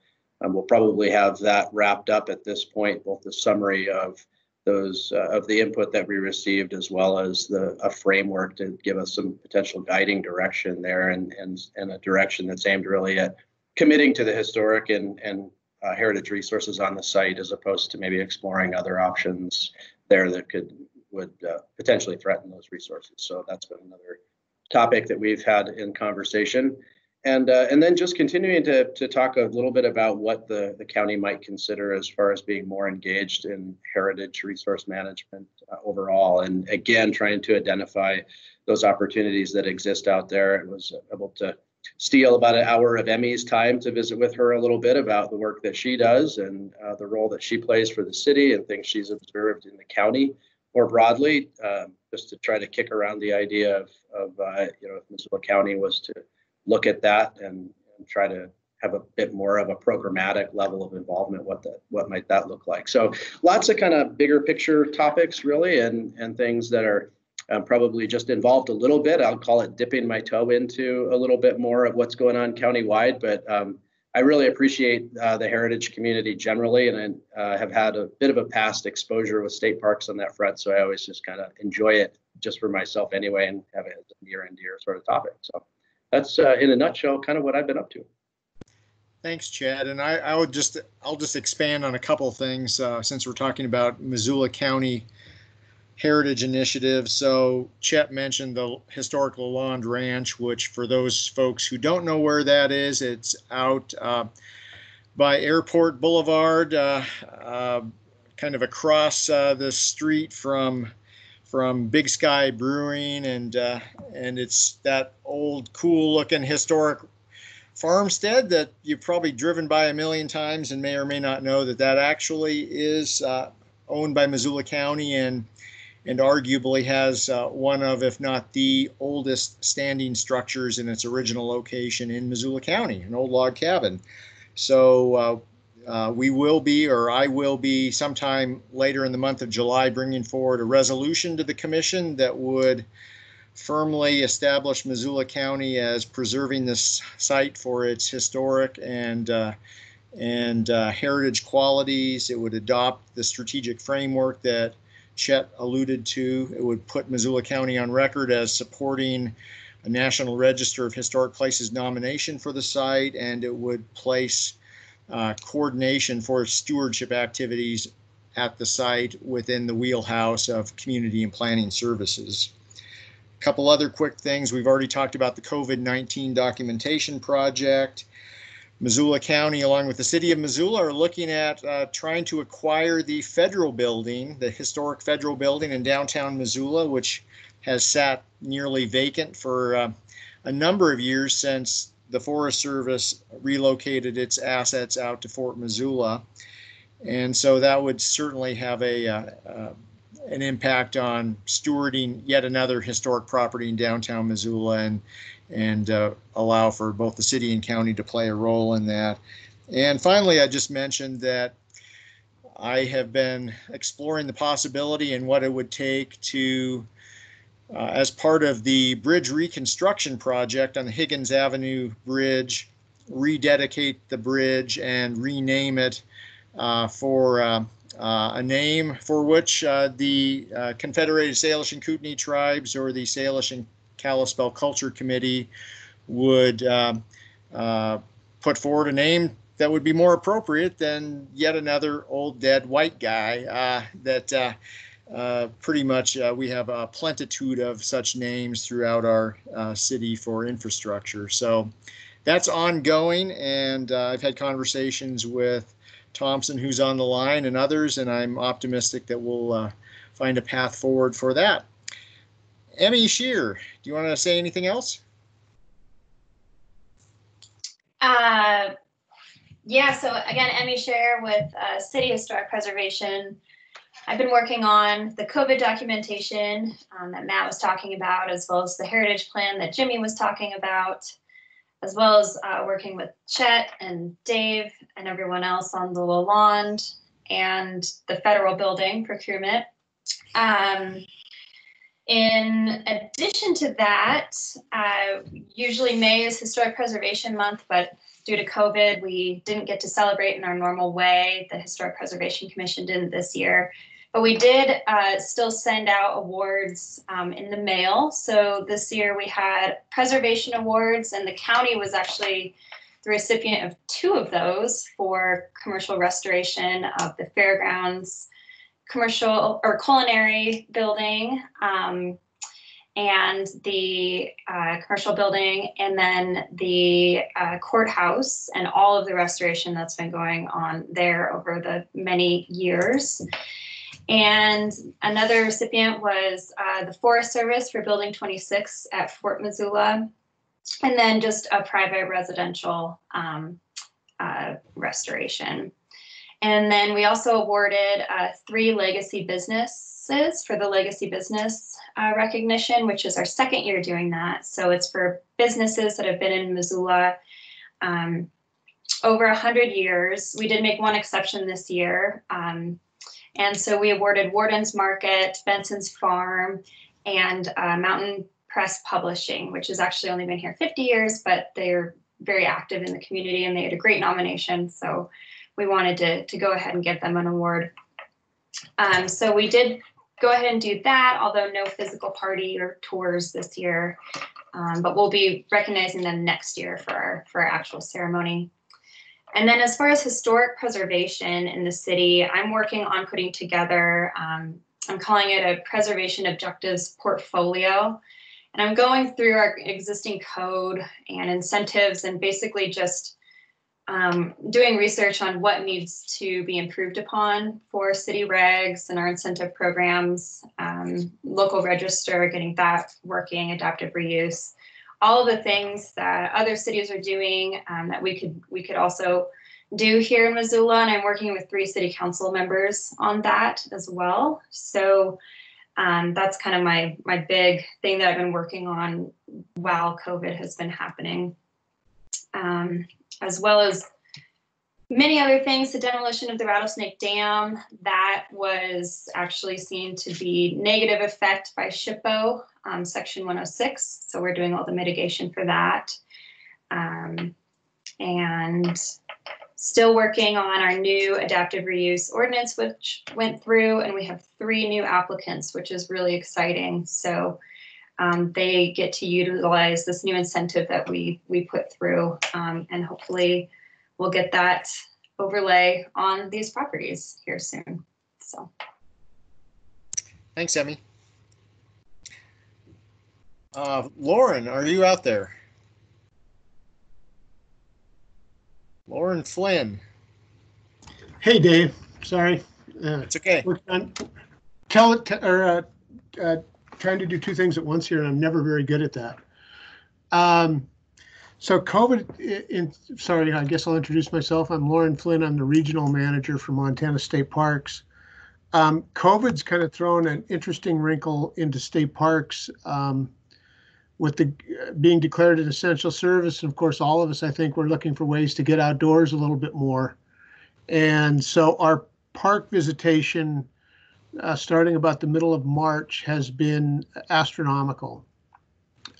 Um, we'll probably have that wrapped up at this point, both the summary of those uh, of the input that we received as well as the a framework to give us some potential guiding direction there and and and a direction that's aimed really at committing to the historic and and uh, heritage resources on the site as opposed to maybe exploring other options there that could would uh, potentially threaten those resources. So that's been another topic that we've had in conversation. And uh, and then just continuing to to talk a little bit about what the the county might consider as far as being more engaged in heritage resource management uh, overall, and again trying to identify those opportunities that exist out there. I was able to steal about an hour of Emmy's time to visit with her a little bit about the work that she does and uh, the role that she plays for the city and things she's observed in the county more broadly, um, just to try to kick around the idea of, of uh, you know, if Missoula County was to look at that and, and try to have a bit more of a programmatic level of involvement what that what might that look like. So lots of kind of bigger picture topics really and and things that are um, probably just involved a little bit i'll call it dipping my toe into a little bit more of what's going on countywide but um, i really appreciate uh, the heritage community generally and i uh, have had a bit of a past exposure with state parks on that front so i always just kind of enjoy it just for myself anyway and have it as a near and dear sort of topic so that's uh, in a nutshell kind of what I've been up to. Thanks, Chad. And I, I would just I'll just expand on a couple of things uh, since we're talking about Missoula County Heritage Initiative. So Chet mentioned the historic Lalonde Ranch, which for those folks who don't know where that is, it's out uh, by Airport Boulevard, uh, uh kind of across uh, the street from from Big Sky Brewing, and uh, and it's that old, cool-looking historic farmstead that you've probably driven by a million times and may or may not know that that actually is uh, owned by Missoula County and and arguably has uh, one of, if not the oldest standing structures in its original location in Missoula County, an old log cabin. So uh, uh, we will be, or I will be, sometime later in the month of July, bringing forward a resolution to the commission that would firmly establish Missoula County as preserving this site for its historic and uh, and uh, heritage qualities. It would adopt the strategic framework that Chet alluded to. It would put Missoula County on record as supporting a National Register of Historic Places nomination for the site, and it would place uh, coordination for stewardship activities at the site within the wheelhouse of community and planning services. A couple other quick things. We've already talked about the COVID 19 documentation project. Missoula County, along with the city of Missoula, are looking at uh, trying to acquire the federal building, the historic federal building in downtown Missoula, which has sat nearly vacant for uh, a number of years since the Forest Service relocated its assets out to Fort Missoula. And so that would certainly have a uh, uh, an impact on stewarding yet another historic property in downtown Missoula and and uh, allow for both the city and county to play a role in that. And finally, I just mentioned that I have been exploring the possibility and what it would take to, uh, as part of the bridge reconstruction project on the Higgins Avenue Bridge, rededicate the bridge and rename it uh, for uh, uh, a name for which uh, the uh, Confederated Salish and Kootenai tribes or the Salish and Kalispel Culture Committee would uh, uh, put forward a name that would be more appropriate than yet another old dead white guy uh, that uh, uh, pretty much uh, we have a plentitude of such names throughout our city for infrastructure. So that's ongoing, and I've had conversations with Thompson, who's on the line, and others, and I'm optimistic that we'll find a path forward for that. Emmy Scherrer, do you want to say anything else? Uh, yeah, so again, Emmy Scherrer with uh, City Historic Preservation. I've been working on the COVID documentation um, that Matt was talking about, as well as the heritage plan that Jimmy was talking about, as well as uh, working with Chet and Dave and everyone else on the Lalonde and the federal building procurement. Um, in addition to that, uh, usually May is Historic Preservation Month, but due to COVID, we didn't get to celebrate in our normal way. The Historic Preservation Commission didn't this year. But we did uh, still send out awards um, in the mail. So this year we had preservation awards, and the county was actually the recipient of two of those for commercial restoration of the fairgrounds commercial or culinary building um, and the uh, commercial building, and then the uh, courthouse and all of the restoration that's been going on there over the many years. And another recipient was uh, the Forest Service for Building 26 at Fort Missoula, and then just a private residential um, uh, restoration. And then we also awarded uh, three legacy businesses for the legacy business uh, recognition, which is our second year doing that. So it's for businesses that have been in Missoula um, over 100 years. We did make one exception this year. Um, and so we awarded Worden's Market, Benson's Farm, and uh, Mountain Press Publishing, which has actually only been here 50 years, but they're very active in the community and they had a great nomination. So we wanted to, to go ahead and give them an award. Um, so we did go ahead and do that, although no physical party or tours this year. Um, but we'll be recognizing them next year for our, for our actual ceremony. And then as far as historic preservation in the city, I'm working on putting together, um, I'm calling it a preservation objectives portfolio. And I'm going through our existing code and incentives and basically just um, doing research on what needs to be improved upon for city regs and our incentive programs, um, local register, getting that working, adaptive reuse, all of the things that other cities are doing um, that we could we could also do here in Missoula. And I'm working with three city council members on that as well. So um, that's kind of my my big thing that I've been working on while COVID has been happening. Um, as well as many other things. The demolition of the Rattlesnake Dam, that was actually seen to be negative effect by SHPO, um, section 106. So we're doing all the mitigation for that. Um, and still working on our new adaptive reuse ordinance, which went through, and we have three new applicants, which is really exciting. So um, they get to utilize this new incentive that we we put through, um, and hopefully we'll get that overlay on these properties here soon. So. Thanks, Emmy. Uh, Lauren, are you out there? Lauren Flynn. Hey, Dave. Sorry. Uh, It's okay. tell it, or, uh, uh, trying to do two things at once here, and I'm never very good at that. Um, so COVID, in, sorry, I guess I'll introduce myself. I'm Lauren Flynn. I'm the regional manager for Montana State Parks. Um, COVID's kind of thrown an interesting wrinkle into state parks. Um, with the being declared an essential service, and of course, all of us, I think, we're looking for ways to get outdoors a little bit more. And so our park visitation, uh, starting about the middle of March, has been astronomical.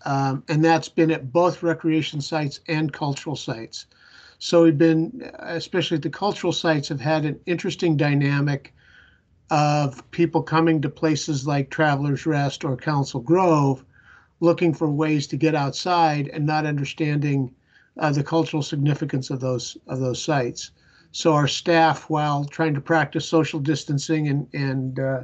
Um, and that's been at both recreation sites and cultural sites. So we've been, especially the cultural sites, have had an interesting dynamic of people coming to places like Travelers Rest or Council Grove, looking for ways to get outside and not understanding uh, the cultural significance of those of those sites. So our staff, while trying to practice social distancing and and uh,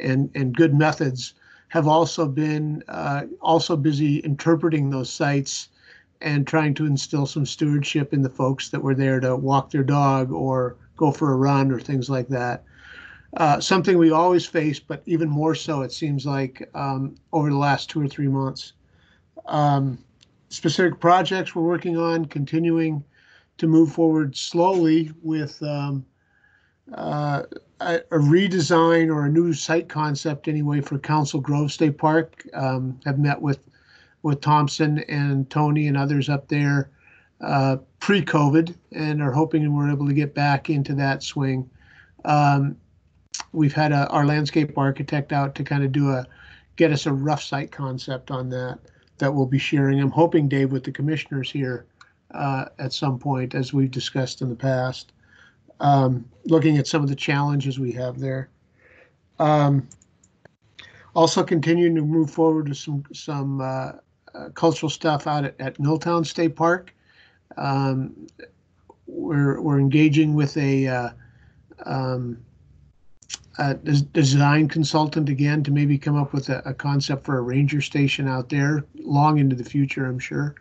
and and good methods, have also been uh, also busy interpreting those sites and trying to instill some stewardship in the folks that were there to walk their dog or go for a run or things like that. Uh, something we always face, but even more so, it seems like um, over the last two or three months. Um, specific projects we're working on, continuing to move forward slowly with um, uh, a, a redesign or a new site concept anyway for Council Grove State Park. Um, have met with with Thompson and Tony and others up there uh, pre-COVID, and are hoping we're able to get back into that swing. Um, we've had a, our landscape architect out to kind of do a get us a rough site concept on that that we'll be sharing. I'm hoping Dave with the commissioners here uh, at some point, as we've discussed in the past, um, looking at some of the challenges we have there. Um, also continuing to move forward with some some uh, uh, cultural stuff out at, at Milltown State Park. Um, we're we're engaging with a uh, um, a des- design consultant again to maybe come up with a, a concept for a ranger station out there long into the future, I'm sure.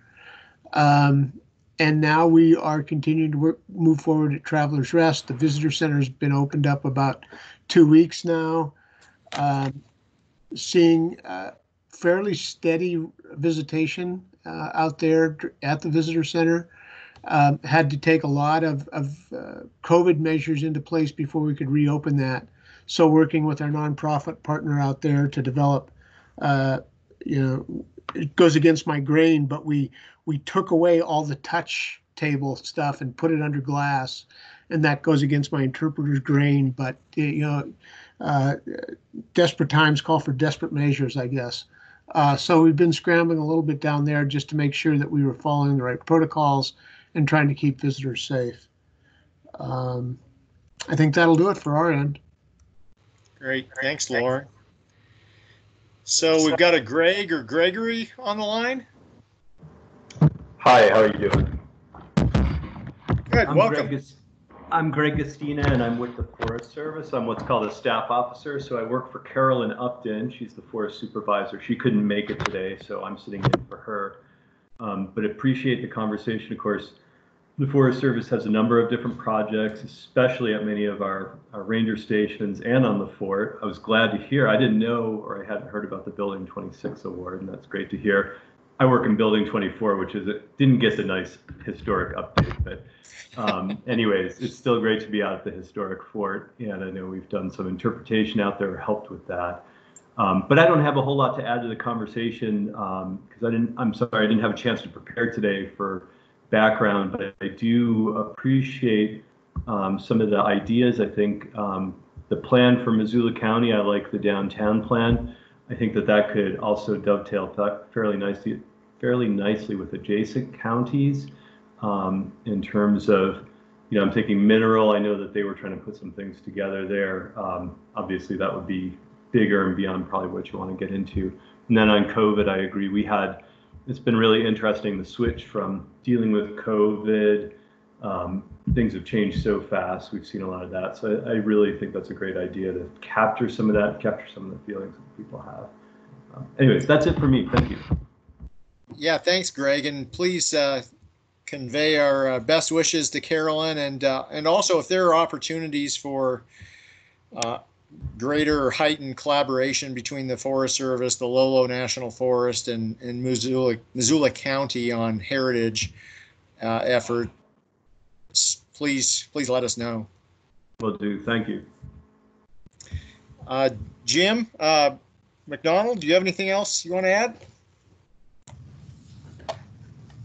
Um, and now we are continuing to work, move forward at Travelers Rest. The visitor center has been opened up about two weeks now. Um, seeing uh, fairly steady visitation uh, out there at the visitor center. Um, had to take a lot of, of uh, COVID measures into place before we could reopen that. So working with our nonprofit partner out there to develop, uh, you know, it goes against my grain, but we we took away all the touch table stuff and put it under glass, and that goes against my interpreter's grain. But you know, uh, desperate times call for desperate measures, I guess. Uh, so we've been scrambling a little bit down there just to make sure that we were following the right protocols and trying to keep visitors safe. Um, I think that'll do it for our end. Great. Thanks, Lauren. So we've got a Greg or Gregory on the line. Hi, how are you doing? Good. I'm Welcome. Greg, I'm Greg Gustina and I'm with the Forest Service. I'm what's called a staff officer. So I work for Carolyn Upton. She's the forest supervisor. She couldn't make it today, so I'm sitting in for her. Um, but appreciate the conversation. Of course, the Forest Service has a number of different projects, especially at many of our, our ranger stations and on the fort. I was glad to hear. I didn't know or I hadn't heard about the Building 26 award, and that's great to hear. I work in Building 24, which is it didn't get a nice historic update, but um, anyways, it's still great to be out at the historic fort, and I know we've done some interpretation out there, helped with that. Um, but I don't have a whole lot to add to the conversation because I didn't. I'm sorry, I didn't have a chance to prepare today for background, but I do appreciate um, some of the ideas. I think um, the plan for Missoula County, I like the downtown plan. I think that that could also dovetail fairly nicely, fairly nicely with adjacent counties um, in terms of you know, I'm thinking mineral. I know that they were trying to put some things together there. Um, obviously, that would be bigger and beyond probably what you want to get into. And then on COVID, I agree. We had it's been really interesting the switch from dealing with COVID. Um, things have changed so fast. We've seen a lot of that. So I, I, really think that's a great idea to capture some of that, capture some of the feelings that people have. Um, anyways, that's it for me. Thank you. Yeah, thanks, Greg. And please uh, convey our uh, best wishes to Carolyn, and uh, and also if there are opportunities for uh, greater heightened collaboration between the Forest Service, the Lolo National Forest, and and Missoula Missoula County on heritage uh, efforts, please please let us know. Will do. Thank you. Uh, Jim uh, McDonald, do you have anything else you want to add?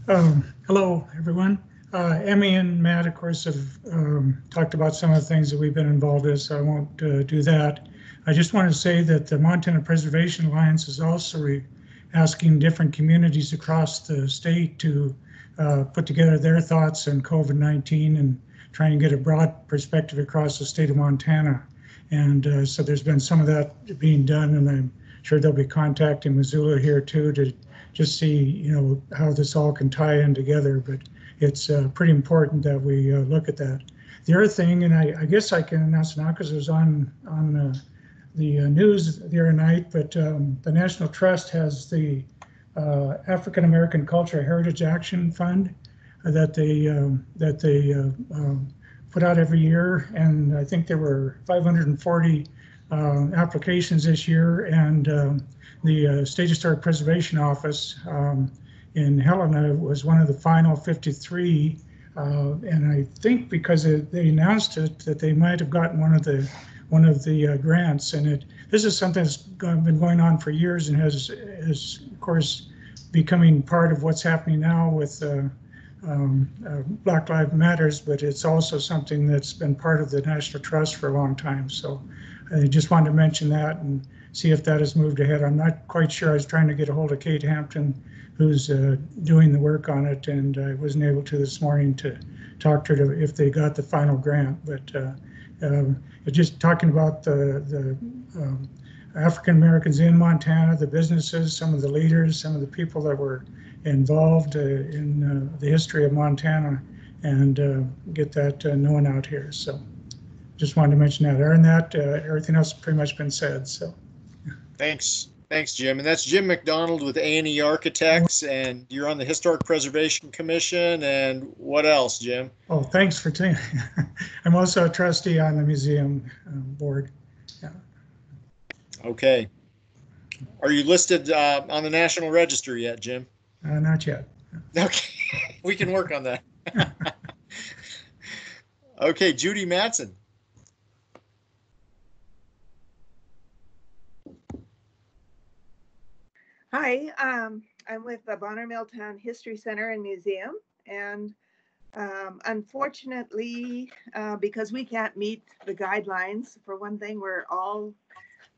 Um, hello, everyone. Uh, Emmy and Matt, of course, have um, talked about some of the things that we've been involved in, so I won't uh, do that. I just want to say that the Montana Preservation Alliance is also asking different communities across the state to uh, put together their thoughts on COVID-19 and trying to get a broad perspective across the state of Montana. And uh, so there's been some of that being done, and I'm sure they'll be contacting Missoula here too to just see, you know, how this all can tie in together. But it's uh, pretty important that we uh, look at that. The other thing, and I, I guess I can announce now because it was on on uh, the news the other night, but um, the National Trust has the uh, African American Culture Heritage Action Fund that they um, that they uh, um, put out every year, and I think there were 540 applications this year, and um, the uh, State Historic Preservation Office um, in Helena was one of the final 53. Uh, and I think because it, they announced it that they might have gotten one of the one of the uh, grants. And it this is something that's been going on for years and has is of course becoming part of what's happening now with uh, um, uh, Black Lives Matters, but it's also something that's been part of the National Trust for a long time. So I just wanted to mention that and see if that has moved ahead. I'm not quite sure. I was trying to get a hold of Kate Hampton, who's uh, doing the work on it, and I wasn't able to this morning to talk to her to, if they got the final grant. But uh, just talking about the, the um, African Americans in Montana, the businesses, some of the leaders, some of the people that were involved uh, in uh, the history of Montana, and uh, get that uh, known out here. So just wanted to mention that. Other than that, everything else has pretty much been said. So. Thanks. Thanks, Jim. And that's Jim McDonald with A&E Architects, and you're on the Historic Preservation Commission. And what else, Jim? Oh, thanks for taking. I'm also a trustee on the museum um, board. Yeah. Okay. Are you listed uh, on the National Register yet, Jim? Uh, not yet. Okay, we can work on that. okay, Judy Matson. Hi, um, I'm with the Bonner Milltown History Center and Museum. And um, unfortunately, uh, because we can't meet the guidelines, for one thing, we're all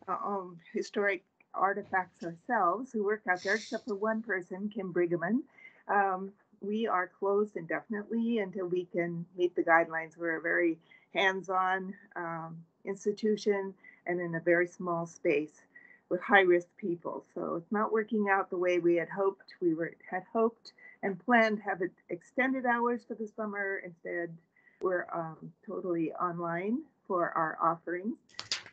uh, um, historic artifacts ourselves who work out there, except for one person, Kim Brigaman. Um, we are closed indefinitely until we can meet the guidelines. We're a very hands on um, institution and in a very small space with high risk people. So it's not working out the way we had hoped. We were had hoped and planned to have it extended hours for the summer. Instead, we're um, totally online for our offerings.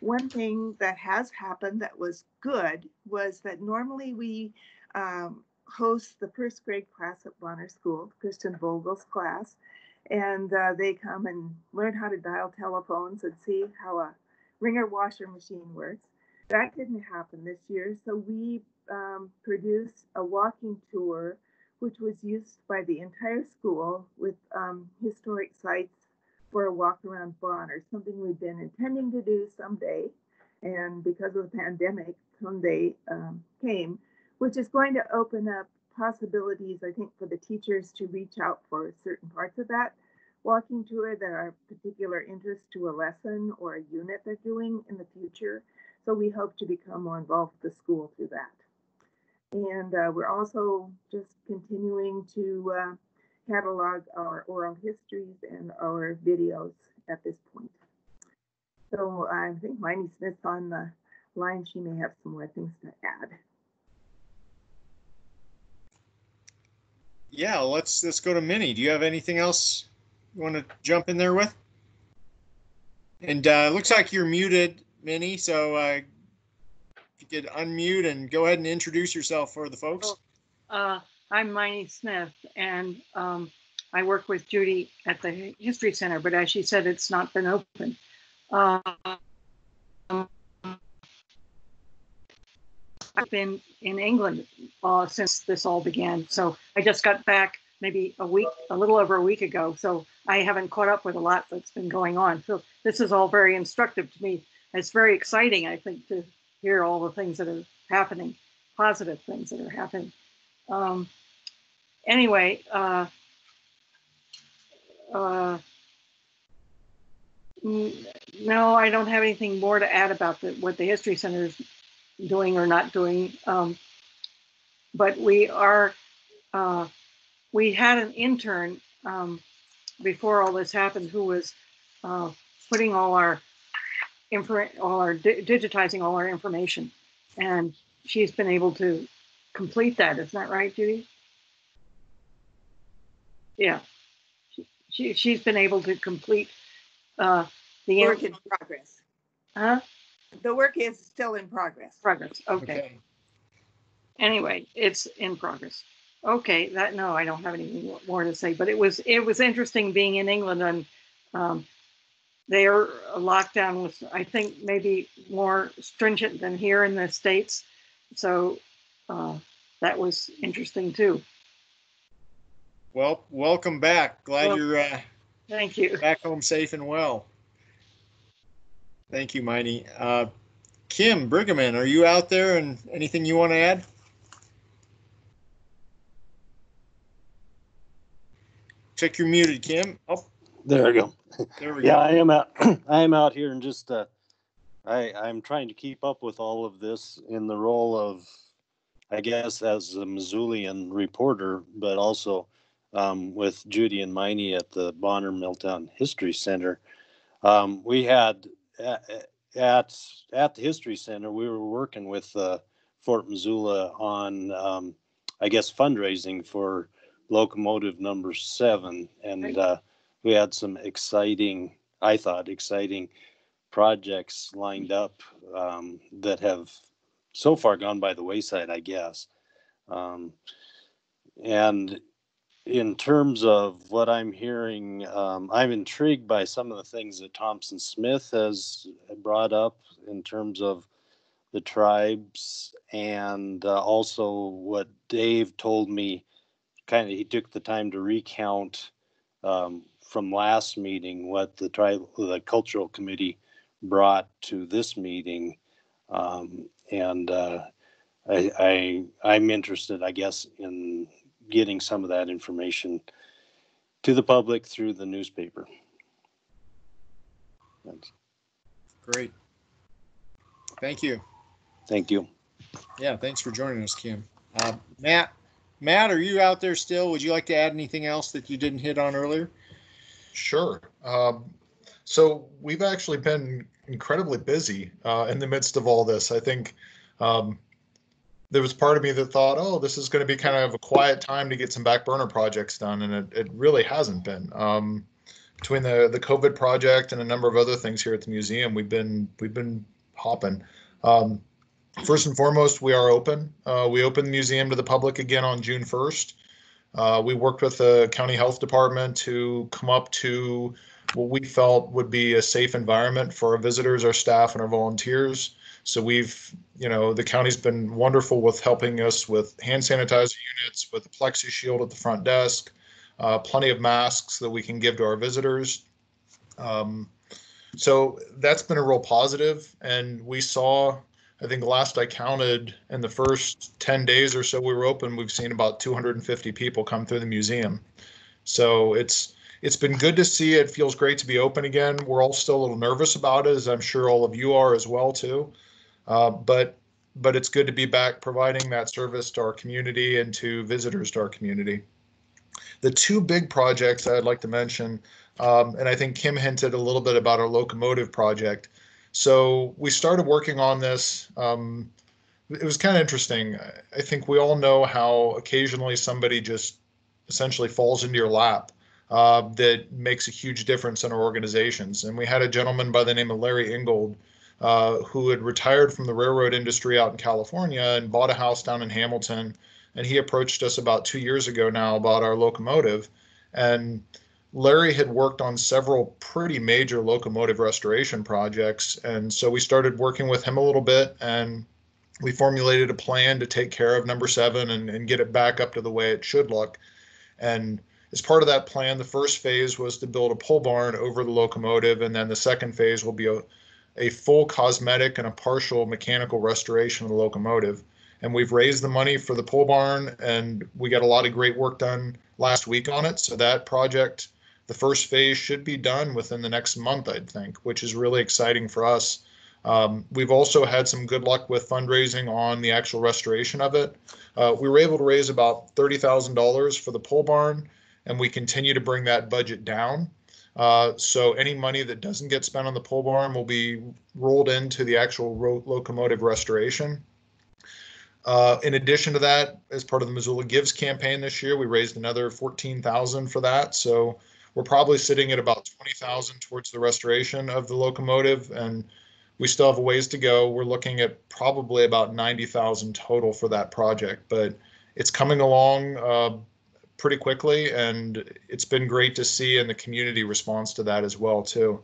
One thing that has happened that was good was that normally we um, host the first grade class at Bonner School, Kristen Vogel's class, and uh, they come and learn how to dial telephones and see how a wringer washer machine works. That didn't happen this year, so we um, produced a walking tour, which was used by the entire school with um, historic sites for a walk around Bonner, something we've been intending to do someday. And because of the pandemic, someday um, came, which is going to open up possibilities, I think, for the teachers to reach out for certain parts of that walking tour that are particular interest to a lesson or a unit they're doing in the future. So we hope to become more involved with the school through that. And uh, we're also just continuing to uh, catalog our oral histories and our videos at this point. So I think Minnie Smith's on the line. She may have some more things to add. Yeah, let's let's go to Minnie. Do you have anything else you want to jump in there with? And uh, looks like you're muted, Minnie. So uh, if you could unmute and go ahead and introduce yourself for the folks. Uh, I'm Minnie Smith, and um, I work with Judy at the History Center, but as she said, it's not been open. Um, I've been in England uh, since this all began, so I just got back maybe a week, a little over a week ago, so I haven't caught up with a lot that's been going on. So this is all very instructive to me. It's very exciting, I think, to hear all the things that are happening, positive things that are happening. Um, anyway, uh, uh, no, I don't have anything more to add about the, what the History Center is doing or not doing. Um, but we are, uh, we had an intern um, before all this happened who was uh, putting all our info, all our di digitizing all our information, and she's been able to complete that. Isn't that right, Judy? Yeah, she, she has been able to complete uh, the work in progress. Huh? The work is still in progress. Progress. Okay. okay. Anyway, it's in progress. Okay, that no, I don't have anything more to say. But it was it was interesting being in England and um, their lockdown was I think maybe more stringent than here in the states. So uh, that was interesting too. Well, welcome back. Glad well, you're uh, thank you back home safe and well. Thank you, Minnie. Uh, Kim Briggeman, are you out there and anything you want to add? Check you're muted, Kim. Oh, there we go. There we yeah, go. I am out. I am out here and just uh, I I'm trying to keep up with all of this in the role of, I guess, as a Missoulian reporter, but also um, with Judy and Minnie at the Bonner Milltown History Center. Um, we had at, at the History Center, we were working with uh, Fort Missoula on, um, I guess, fundraising for locomotive number seven, and uh, we had some exciting, I thought, exciting projects lined up um, that have so far gone by the wayside, I guess. Um, and in terms of what I'm hearing, um, I'm intrigued by some of the things that Thompson Smith has brought up in terms of the tribes and uh, also what Dave told me. Kind of, he took the time to recount um, from last meeting what the tribe, the cultural committee brought to this meeting, um, and uh, I, I I'm interested, I guess, in getting some of that information to the public through the newspaper. Thanks. Great. Thank you. Thank you. Yeah, thanks for joining us, Kim. Uh, Matt, Matt, are you out there still? Would you like to add anything else that you didn't hit on earlier? Sure. Um, so we've actually been incredibly busy uh, in the midst of all this. I think um, there was part of me that thought, oh, this is going to be kind of a quiet time to get some back burner projects done, and it, it really hasn't been. Um, between the the COVID project and a number of other things here at the museum, we've been we've been hopping. Um, first and foremost, we are open. Uh, we opened the museum to the public again on June 1st. Uh, we worked with the county health department to come up to what we felt would be a safe environment for our visitors, our staff, and our volunteers. So we've, you know, the county's been wonderful with helping us with hand sanitizer units, with a plexi shield at the front desk, uh, plenty of masks that we can give to our visitors. Um, so that's been a real positive, and we saw. I think last I counted in the first 10 days or so we were open, we've seen about 250 people come through the museum. So it's it's been good to see. It feels great to be open again. We're all still a little nervous about it, as I'm sure all of you are as well too. Uh, but but it's good to be back providing that service to our community and to visitors to our community. the two big projects I'd like to mention, um, and I think Kim hinted a little bit about our locomotive project. So we started working on this. Um, it was kind of interesting. I think we all know how occasionally somebody just essentially falls into your lap uh, that makes a huge difference in our organizations. And we had a gentleman by the name of Larry Ingold uh, who had retired from the railroad industry out in California and bought a house down in Hamilton. And he approached us about two years ago now about our locomotive. And Larry had worked on several pretty major locomotive restoration projects. And so we started working with him a little bit and we formulated a plan to take care of number seven and, and get it back up to the way it should look. And as part of that plan, the first phase was to build a pole barn over the locomotive, and then the second phase will be a, a full cosmetic and a partial mechanical restoration of the locomotive. And we've raised the money for the pole barn, and we got a lot of great work done last week on it. So that project, the first phase, should be done within the next month, I'd think, which is really exciting for us. Um, we've also had some good luck with fundraising on the actual restoration of it. Uh, we were able to raise about $30,000 for the pole barn, and we continue to bring that budget down. Uh, so any money that doesn't get spent on the pole barn will be rolled into the actual ro- locomotive restoration. Uh, in addition to that, as part of the Missoula Gives campaign this year, we raised another 14,000 for that. So we're probably sitting at about 20,000 towards the restoration of the locomotive and we still have a ways to go. We're looking at probably about 90,000 total for that project, but it's coming along uh, pretty quickly and it's been great to see and the community response to that as well too.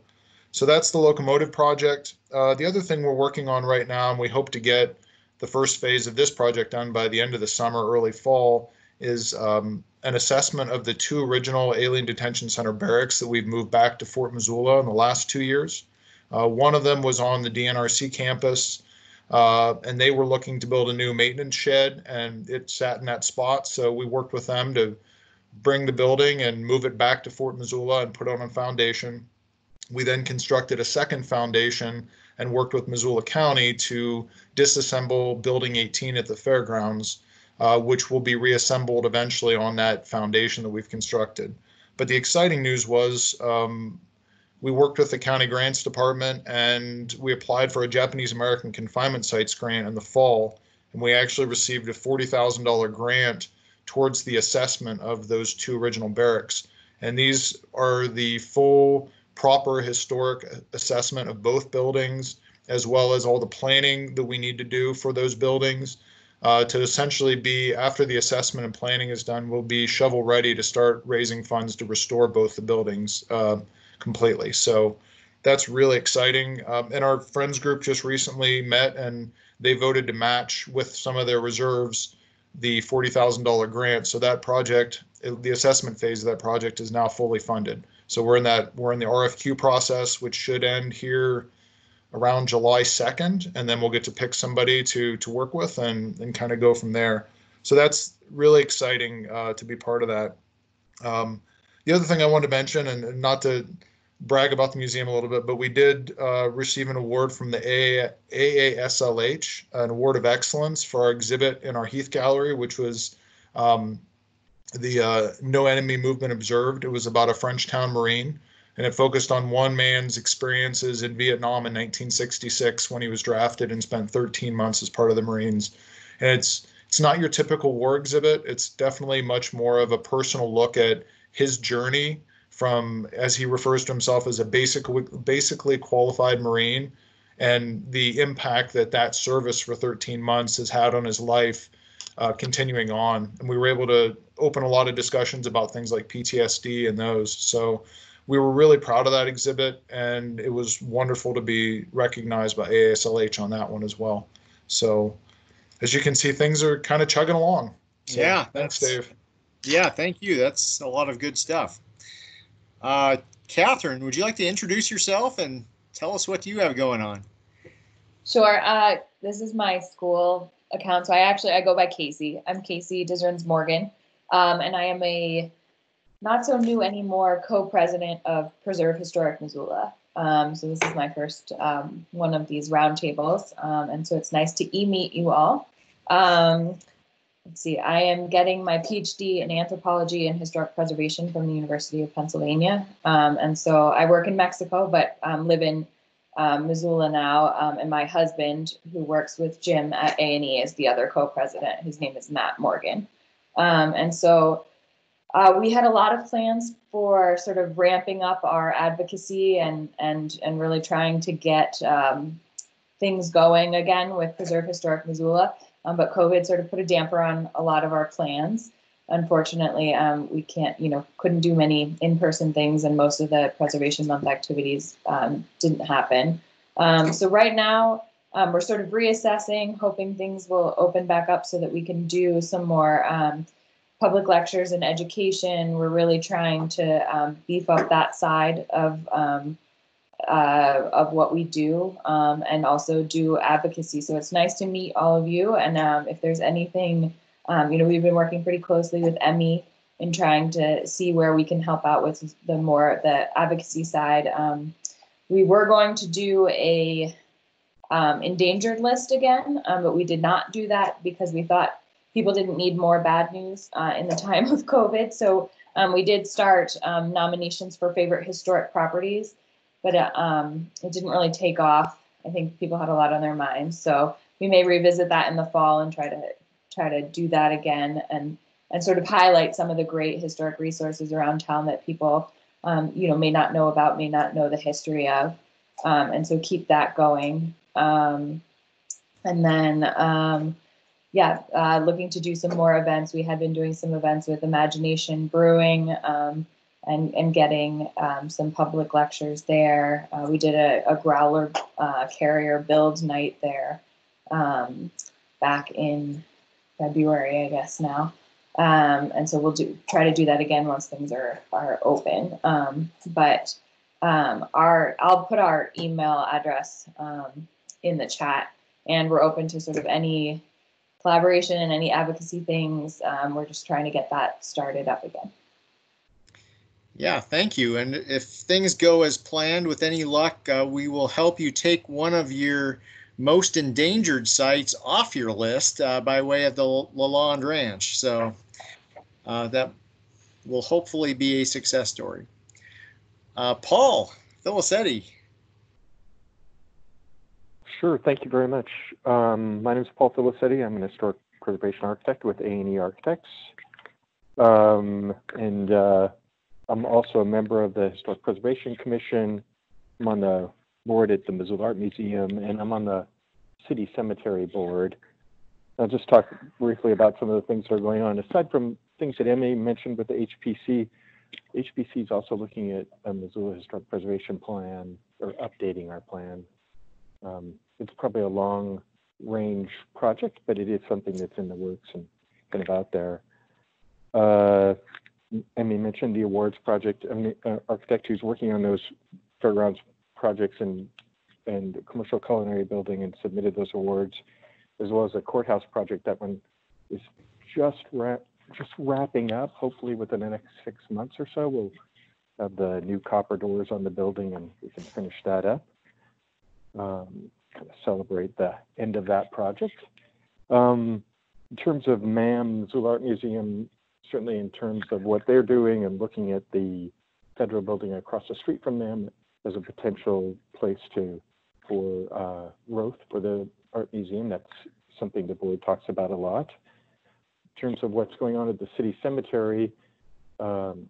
So that's the locomotive project. Uh, the other thing we're working on right now, and we hope to get the first phase of this project done by the end of the summer, early fall, is um, an assessment of the two original alien detention center barracks that we've moved back to Fort Missoula in the last two years. Uh, one of them was on the DNRC campus, uh, and they were looking to build a new maintenance shed, and it sat in that spot. So we worked with them to bring the building and move it back to Fort Missoula and put on a foundation. We then constructed a second foundation and worked with Missoula County to disassemble Building 18 at the fairgrounds, uh, which will be reassembled eventually on that foundation that we've constructed. But the exciting news was um, we worked with the county grants department and we applied for a Japanese American confinement sites grant in the fall. And we actually received a $40,000 grant towards the assessment of those two original barracks. And these are the full, proper historic assessment of both buildings, as well as all the planning that we need to do for those buildings. Uh, to essentially be after the assessment and planning is done, we'll be shovel ready to start raising funds to restore both the buildings. Uh, completely. So that's really exciting. Um, and our friends group just recently met and they voted to match with some of their reserves the $40,000 grant. So that project, the assessment phase of that project is now fully funded. So we're in that, we're in the RFQ process, which should end here around July 2nd, and then we'll get to pick somebody to to work with and and kind of go from there. So that's really exciting uh, to be part of that. Um, the other thing I wanted to mention, and, not to brag about the museum a little bit, but we did uh, receive an award from the AASLH, an award of excellence for our exhibit in our Heath Gallery, which was um, the uh, No Enemy Movement Observed. It was about a Frenchtown Marine, and it focused on one man's experiences in Vietnam in 1966 when he was drafted and spent 13 months as part of the Marines. And it's it's not your typical war exhibit. It's definitely much more of a personal look at his journey from, as he refers to himself, as a basic, basically qualified Marine, and the impact that that service for 13 months has had on his life uh, continuing on. And we were able to open a lot of discussions about things like PTSD and those. So we were really proud of that exhibit, and it was wonderful to be recognized by AASLH on that one as well. So as you can see, things are kind of chugging along. So, yeah, thanks, Dave. Yeah, thank you. That's a lot of good stuff. Uh, Catherine, would you like to introduce yourself and tell us what you have going on? Sure. Uh, this is my school account. So I actually I go by Casey. I'm Casey Dizerns Morgan, um, and I am a not so new anymore co-president of Preserve Historic Missoula. Um, so this is my first um, one of these roundtables, um, and so it's nice to e-meet you all. Um, let's see, I am getting my PhD in anthropology and historic preservation from the University of Pennsylvania. Um, and so I work in Mexico, but um, live in Missoula now. And my husband, who works with Jim at A&E, is the other co-president. His name is Matt Morgan. And so uh, we had a lot of plans for sort of ramping up our advocacy and and and really trying to get um, things going again with Preserve Historic Missoula. Um, but COVID sort of put a damper on a lot of our plans. Unfortunately, um, we can't, you know, couldn't do many in-person things, and most of the Preservation Month activities um, didn't happen. Um, so right now, um, we're sort of reassessing, hoping things will open back up so that we can do some more public lectures and education. We're really trying to um, beef up that side of um, uh, of what we do um, and also do advocacy. So it's nice to meet all of you. And um, if there's anything, um, you know, we've been working pretty closely with Emmy in trying to see where we can help out with the more the advocacy side. Um, we were going to do a endangered list again, but we did not do that because we thought people didn't need more bad news uh, in the time of COVID. So we did start nominations for favorite historic properties but uh, um, it didn't really take off. I think people had a lot on their minds, so we may revisit that in the fall and try to try to do that again and and sort of highlight some of the great historic resources around town that people um, you know may not know about, may not know the history of, um, and so keep that going. Um, and then um, yeah, uh, looking to do some more events. We had been doing some events with Imagination Brewing. Um, and, and getting um, some public lectures there. Uh, we did a, a growler uh, carrier build night there um, back in February, I guess now. Um, and so we'll do try to do that again once things are are open. Um, but um, our I'll put our email address in the chat, and we're open to sort of any collaboration and any advocacy things. we're just trying to get that started up again. Yeah, thank you. And if things go as planned with any luck, uh, we will help you take one of your most endangered sites off your list uh, by way of the Lalonde Ranch. So uh, that will hopefully be a success story. Uh, Paul Filicetti. Sure, thank you very much. Um, my name is Paul Filicetti. I'm an historic preservation architect with A&E Architects. Um, and uh, I'm also a member of the Historic Preservation Commission. I'm on the board at the Missoula Art Museum, and I'm on the City Cemetery Board. I'll just talk briefly about some of the things that are going on. Aside from things that Emmy mentioned with the HPC, HPC is also looking at a Missoula Historic Preservation Plan or updating our plan. Um, it's probably a long range project, but it is something that's in the works and kind of out there. Uh, Emmy mentioned the awards project. I mean, uh, architect who's working on those fairgrounds projects and and commercial culinary building and submitted those awards, as well as a courthouse project. That one is just just wrapping up. Hopefully, within the next six months or so, we'll have the new copper doors on the building and we can finish that up. Um, celebrate the end of that project. Um, in terms of MAM, Missoula Art Museum certainly in terms of what they're doing and looking at the federal building across the street from them as a potential place to for uh, growth for the art museum. That's something the board talks about a lot. In terms of what's going on at the city cemetery, um,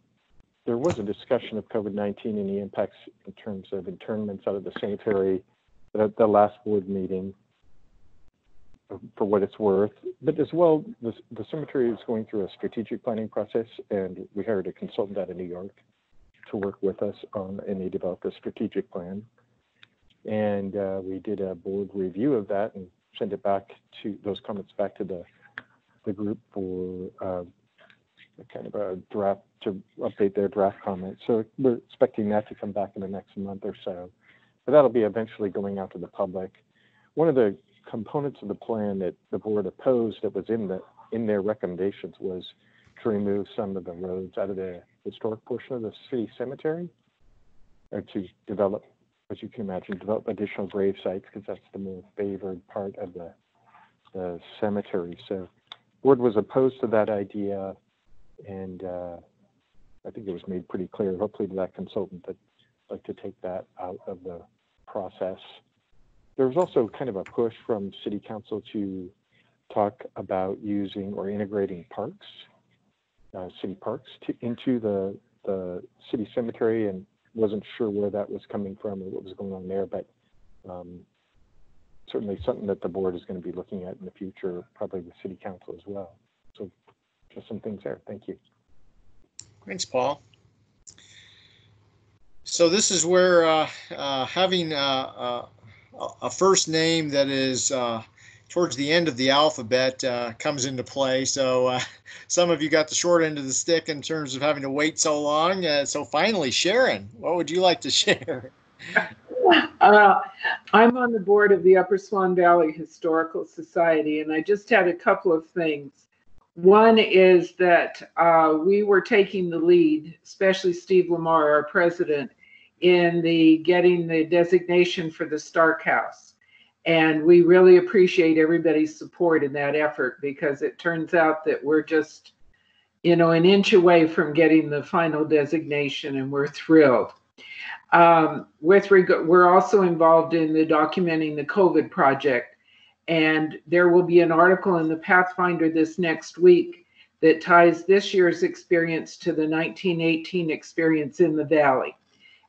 there was a discussion of COVID-19 and the impacts in terms of internments out of the cemetery the last board meeting for what it's worth. But as well, the, the cemetery is going through a strategic planning process, and we hired a consultant out of New York to work with us on, and they developed a strategic plan. And uh, we did a board review of that and sent it back to those comments back to the the group for uh, kind of a draft to update their draft comments. So we're expecting that to come back in the next month or so. But that'll be eventually going out to the public. One of the components of the plan that the board opposed that was in the in their recommendations was to remove some of the roads out of the historic portion of the city cemetery or to develop, as you can imagine, develop additional grave sites because that's the more favored part of the, the cemetery. So board was opposed to that idea, and uh, I think it was made pretty clear, hopefully to that consultant, that I'd like to take that out of the process. There was also kind of a push from city council to talk about using or integrating parks, uh, city parks, to, into the the city cemetery, and wasn't sure where that was coming from or what was going on there, but um, certainly something that the board is going to be looking at in the future, probably the city council as well. So just some things there. Thank you. Thanks, Paul. So this is where uh, uh, having uh, uh, a first name that is uh, towards the end of the alphabet comes into play. So some of you got the short end of the stick in terms of having to wait so long. So finally, Sharon, what would you like to share? Uh, I'm on the board of the Upper Swan Valley Historical Society, and I just had a couple of things. One is that uh, we were taking the lead, especially Steve Lamar, our president, in the getting the designation for the Stark House. And we really appreciate everybody's support in that effort because it turns out that we're just, you know, an inch away from getting the final designation, and we're thrilled. Um, with reg- we're also involved in the documenting the COVID project, and there will be an article in the Pathfinder this next week that ties this year's experience to the 1918 experience in the Valley.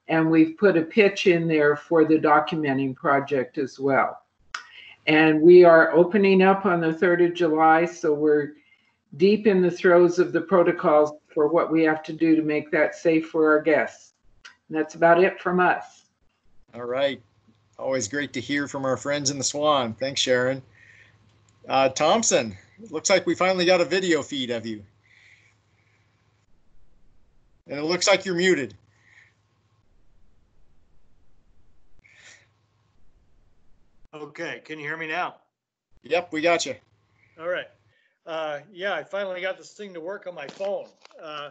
And we've put a pitch in there for the documenting project as well. And we are opening up on the 3rd of July, so we're deep in the throes of the protocols for what we have to do to make that safe for our guests. And that's about it from us. All right. Always great to hear from our friends in the Swan. Thanks, Sharon. Uh, Thompson, looks like we finally got a video feed of you. And it looks like you're muted. Okay, can you hear me now? Yep, we got you. All right. Uh, yeah, I finally got this thing to work on my phone, uh,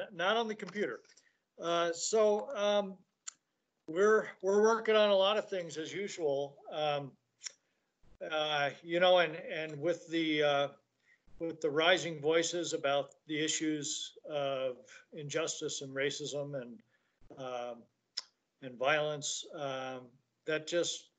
n- not on the computer. Uh, so um, we're we're working on a lot of things as usual. Um, uh, you know, and and with the uh, with the rising voices about the issues of injustice and racism and um, and violence, um, that just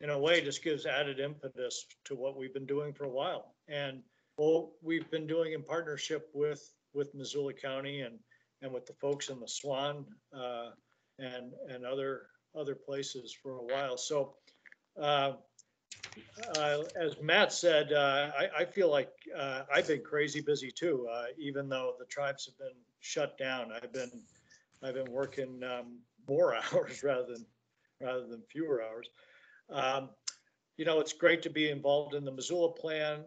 in a way just gives added impetus to what we've been doing for a while and what we've been doing in partnership with with Missoula County and and with the folks in the Swan uh, and and other other places for a while. So, uh, uh, as Matt said, uh, I, I, feel like uh, I've been crazy busy too. Uh, even though the tribes have been shut down, I've been I've been working um, more hours rather than rather than fewer hours. Um, you know, it's great to be involved in the Missoula plan.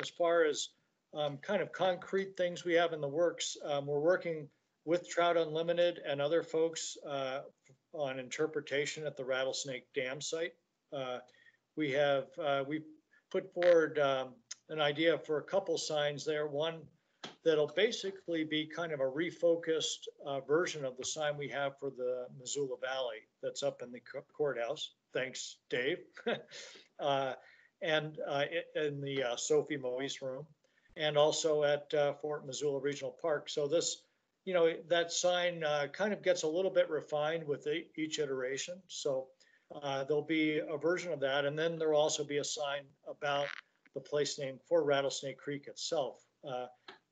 as far as um, kind of concrete things we have in the works, um, we're working with Trout Unlimited and other folks uh, on interpretation at the Rattlesnake Dam site. Uh, we have uh, we put forward um, an idea for a couple signs there. One that'll basically be kind of a refocused uh, version of the sign we have for the Missoula Valley that's up in the courthouse. Thanks, Dave. Uh, and uh, in the Sophie Moiese room, and also at Fort Missoula Regional Park. So this you know, that sign uh, kind of gets a little bit refined with each iteration. So uh, there'll be a version of that. And then there'll also be a sign about the place name for Rattlesnake Creek itself, uh,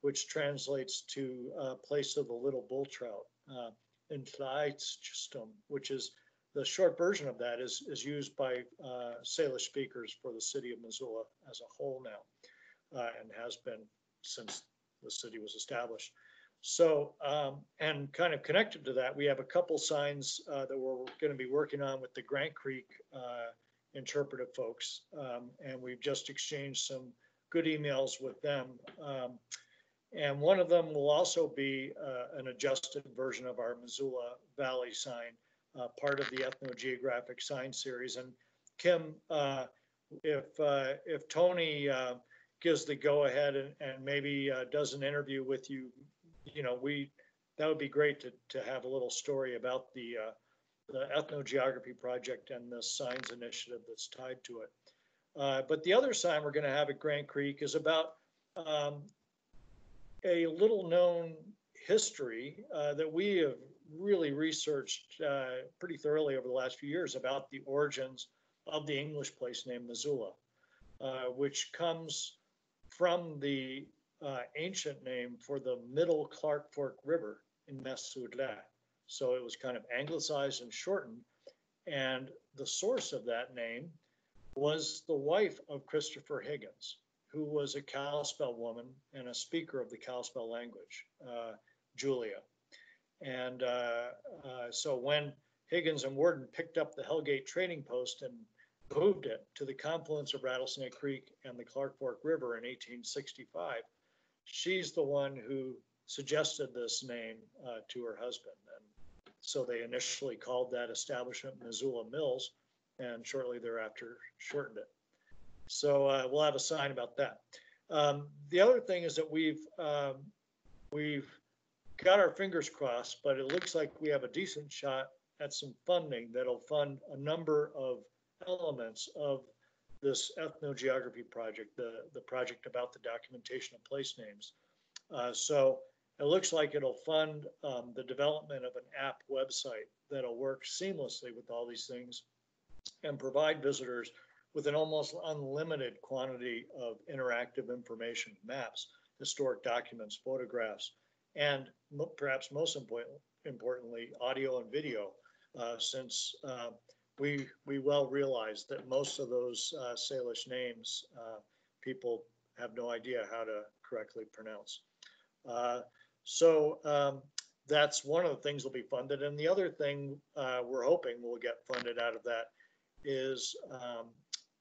which translates to uh, place of the little bull trout uh, which is the short version of that is, is used by uh, Salish speakers for the city of Missoula as a whole now uh, and has been since the city was established. So, um, and kind of connected to that, we have a couple signs uh, that we're going to be working on with the Grant Creek uh, interpretive folks. Um, and we've just exchanged some good emails with them. Um, and one of them will also be uh, an adjusted version of our Missoula Valley sign, uh, part of the ethnogeographic sign series. And Kim, uh, if uh, if Tony gives the go ahead and, and maybe does an interview with you you know, we, that would be great to, to have a little story about the, uh, the ethnogeography project and the signs initiative that's tied to it. Uh, but the other sign we're going to have at Grant Creek is about um, a little known history uh, that we have really researched uh, pretty thoroughly over the last few years about the origins of the English place name Missoula, uh, which comes from the uh, ancient name for the middle Clark Fork River in Messoudeh. So it was kind of anglicized and shortened. And the source of that name was the wife of Christopher Higgins, who was a Kalispel woman and a speaker of the Kalispel language, uh, Julia. And uh, uh, so when Higgins and Worden picked up the Hellgate Trading Post and moved it to the confluence of Rattlesnake Creek and the Clark Fork River in 1865, she's the one who suggested this name uh, to her husband. And so they initially called that establishment Missoula Mills and shortly thereafter shortened it. So uh, we'll have a sign about that. Um, the other thing is that we've um, we've got our fingers crossed, but it looks like we have a decent shot at some funding that'll fund a number of elements of this ethnogeography project, the, the project about the documentation of place names. Uh, so it looks like it'll fund um, the development of an app website that'll work seamlessly with all these things and provide visitors with an almost unlimited quantity of interactive information, maps, historic documents, photographs, and perhaps most important, importantly, audio and video, uh, since uh, we we well realize that most of those uh, Salish names uh, people have no idea how to correctly pronounce. Uh, so um, that's one of the things will be funded, and the other thing uh, we're hoping will get funded out of that is um,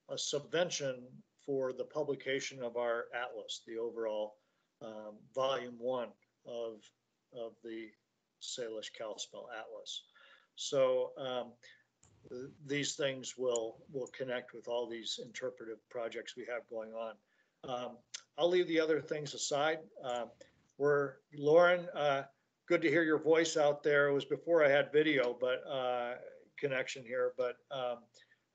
a subvention for the publication of our atlas, the overall um, volume one of of the Salish Kalispel Atlas. So um, th these things will will connect with all these interpretive projects we have going on. Um, I'll leave the other things aside. Uh, we're Lauren. Uh, good to hear your voice out there. It was before I had video, but uh, connection here. But um,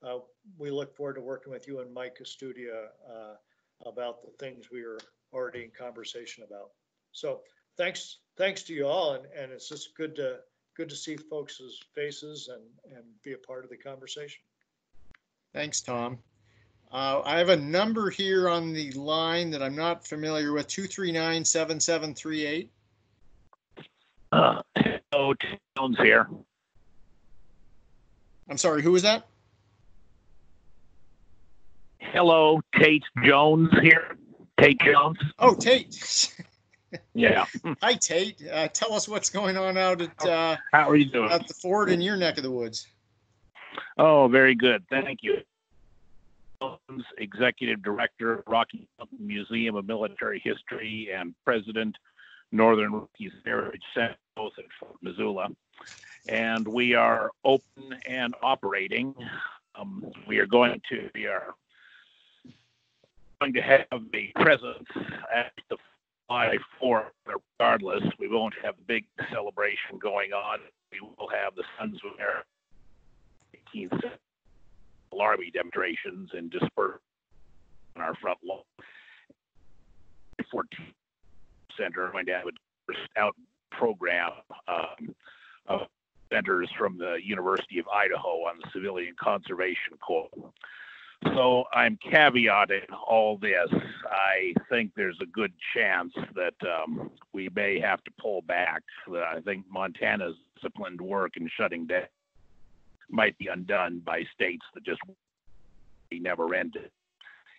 uh, we look forward to working with you and Mike Custodia uh, about the things we are already in conversation about. So thanks, thanks to you all, and, and it's just good to good to see folks' faces and and be a part of the conversation. Thanks, Tom. Uh, I have a number here on the line that I'm not familiar with, 239-7738. Uh, hello, Jones here. I'm sorry, who was that? Hello, Tate Jones here. Tate Jones. Oh, Tate. Yeah. Hi, Tate. Uh, tell us what's going on out at uh, How are you doing? at the fort in your neck of the woods. Oh, very good. Thank you. Executive Director, Rocky Mountain Museum of Military History, and President, Northern Rockies Heritage Center, both at Fort Missoula. And we are open and operating. Um, we are going to, be are going to have the presence at the July 4th, regardless. We won't have a big celebration going on. We will have the Sons of America 18th Army demonstrations and disperse on our front lawn. 14th Center going to have a out program um, of centers from the University of Idaho on the Civilian Conservation Corps. So I'm caveating all this. I think there's a good chance that um, we may have to pull back. I think Montana's disciplined work in shutting down might be undone by states that just never ended.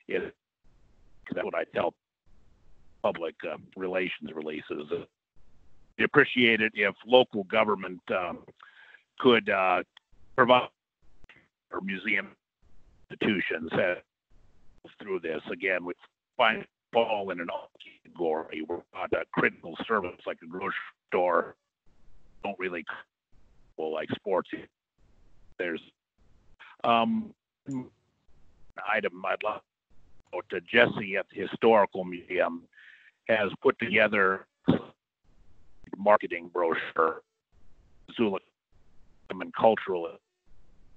It, that's what I tell public uh, relations releases. We appreciate it if local government um, could uh, provide or museum institutions have through this. Again, we find fall in an category. We're not a critical service like a grocery store. Don't really well like sports. There's um item I'd love to Jesse at the Historical Museum has put together marketing brochure, Zula and cultural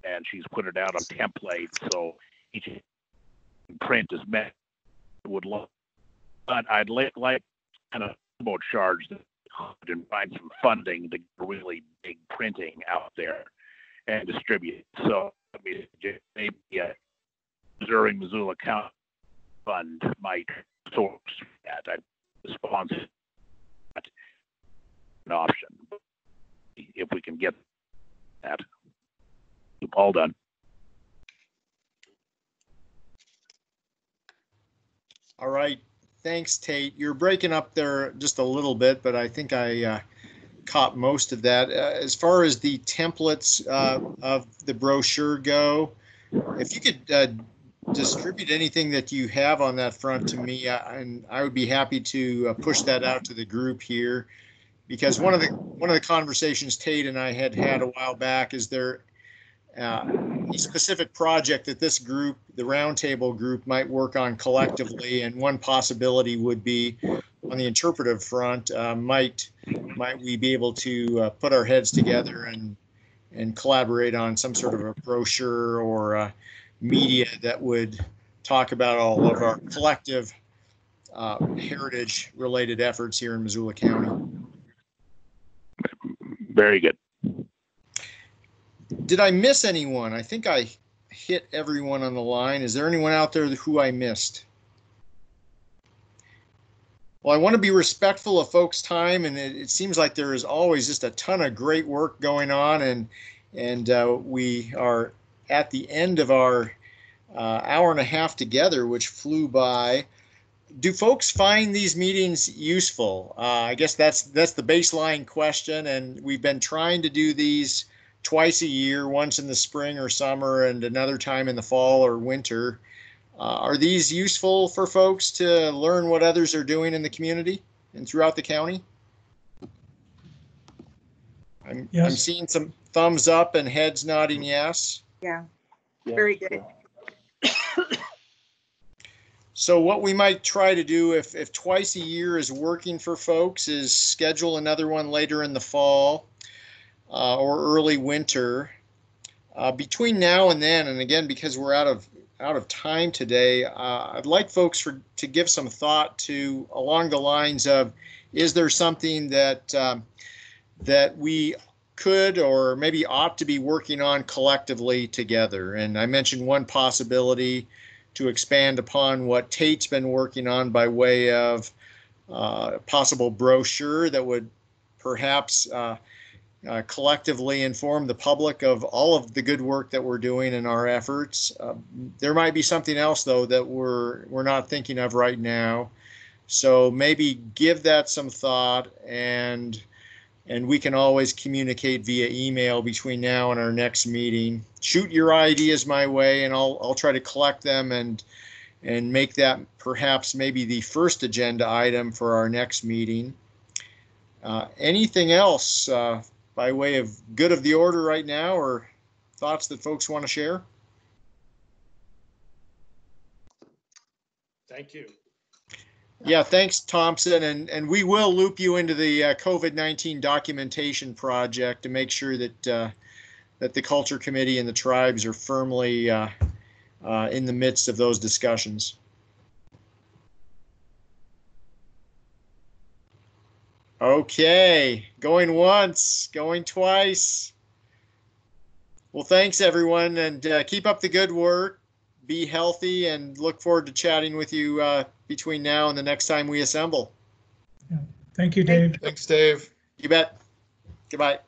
and she's put it out on template so each print is met would love but I'd like like kind of about charge that and find some funding to really big printing out there and distribute. So I mean, maybe a Missouri Missoula County Fund might source that. I sponsor that an option if we can get that. All done. All right. Thanks, Tate. You're breaking up there just a little bit, but I think I uh, caught most of that. Uh, as far as the templates uh, of the brochure go, if you could uh, distribute anything that you have on that front to me, uh, and I would be happy to uh, push that out to the group here. Because one of the one of the conversations Tate and I had had a while back is there uh, a specific project that this group, the roundtable group, might work on collectively. And one possibility would be on the interpretive front, uh, might might we be able to uh, put our heads together and and collaborate on some sort of a brochure or uh, media that would talk about all of our collective uh, heritage related efforts here in Missoula County. Very good. Did I miss anyone? I think I hit everyone on the line. Is there anyone out there who I missed? Well, I want to be respectful of folks' time, and it, it seems like there is always just a ton of great work going on, and and uh, we are at the end of our uh, hour and a half together, which flew by. Do folks find these meetings useful? Uh, I guess that's that's the baseline question, and we've been trying to do these twice a year, once in the spring or summer, and another time in the fall or winter. Uh, are these useful for folks to learn what others are doing in the community and throughout the county? I'm, I'm seeing some thumbs up and heads nodding yes. Yeah, very good. So what we might try to do if, if twice a year is working for folks is schedule another one later in the fall uh, or early winter. Uh, between now and then, and again, because we're out of out of time today, uh, I'd like folks for to give some thought to along the lines of, is there something that um, that we could or maybe ought to be working on collectively together? And I mentioned one possibility to expand upon what Tate's been working on by way of uh, possible brochure that would perhaps uh, uh, collectively inform the public of all of the good work that we're doing in our efforts. Uh, there might be something else though that we're we're not thinking of right now. So maybe give that some thought and and we can always communicate via email between now and our next meeting. Shoot your ideas my way and I'll I'll try to collect them and and make that perhaps maybe the first agenda item for our next meeting. Uh, anything else uh, by way of good of the order right now or thoughts that folks want to share? Thank you. Yeah, thanks, Thompson. And, and we will loop you into the uh, COVID-19 documentation project to make sure that, uh, that the Culture Committee and the tribes are firmly uh, uh, in the midst of those discussions. Okay, going once, going twice. Well, thanks, everyone, and uh, keep up the good work. Be healthy and look forward to chatting with you uh, between now and the next time we assemble. Thank you, Dave. Thanks, Dave. You bet. Goodbye.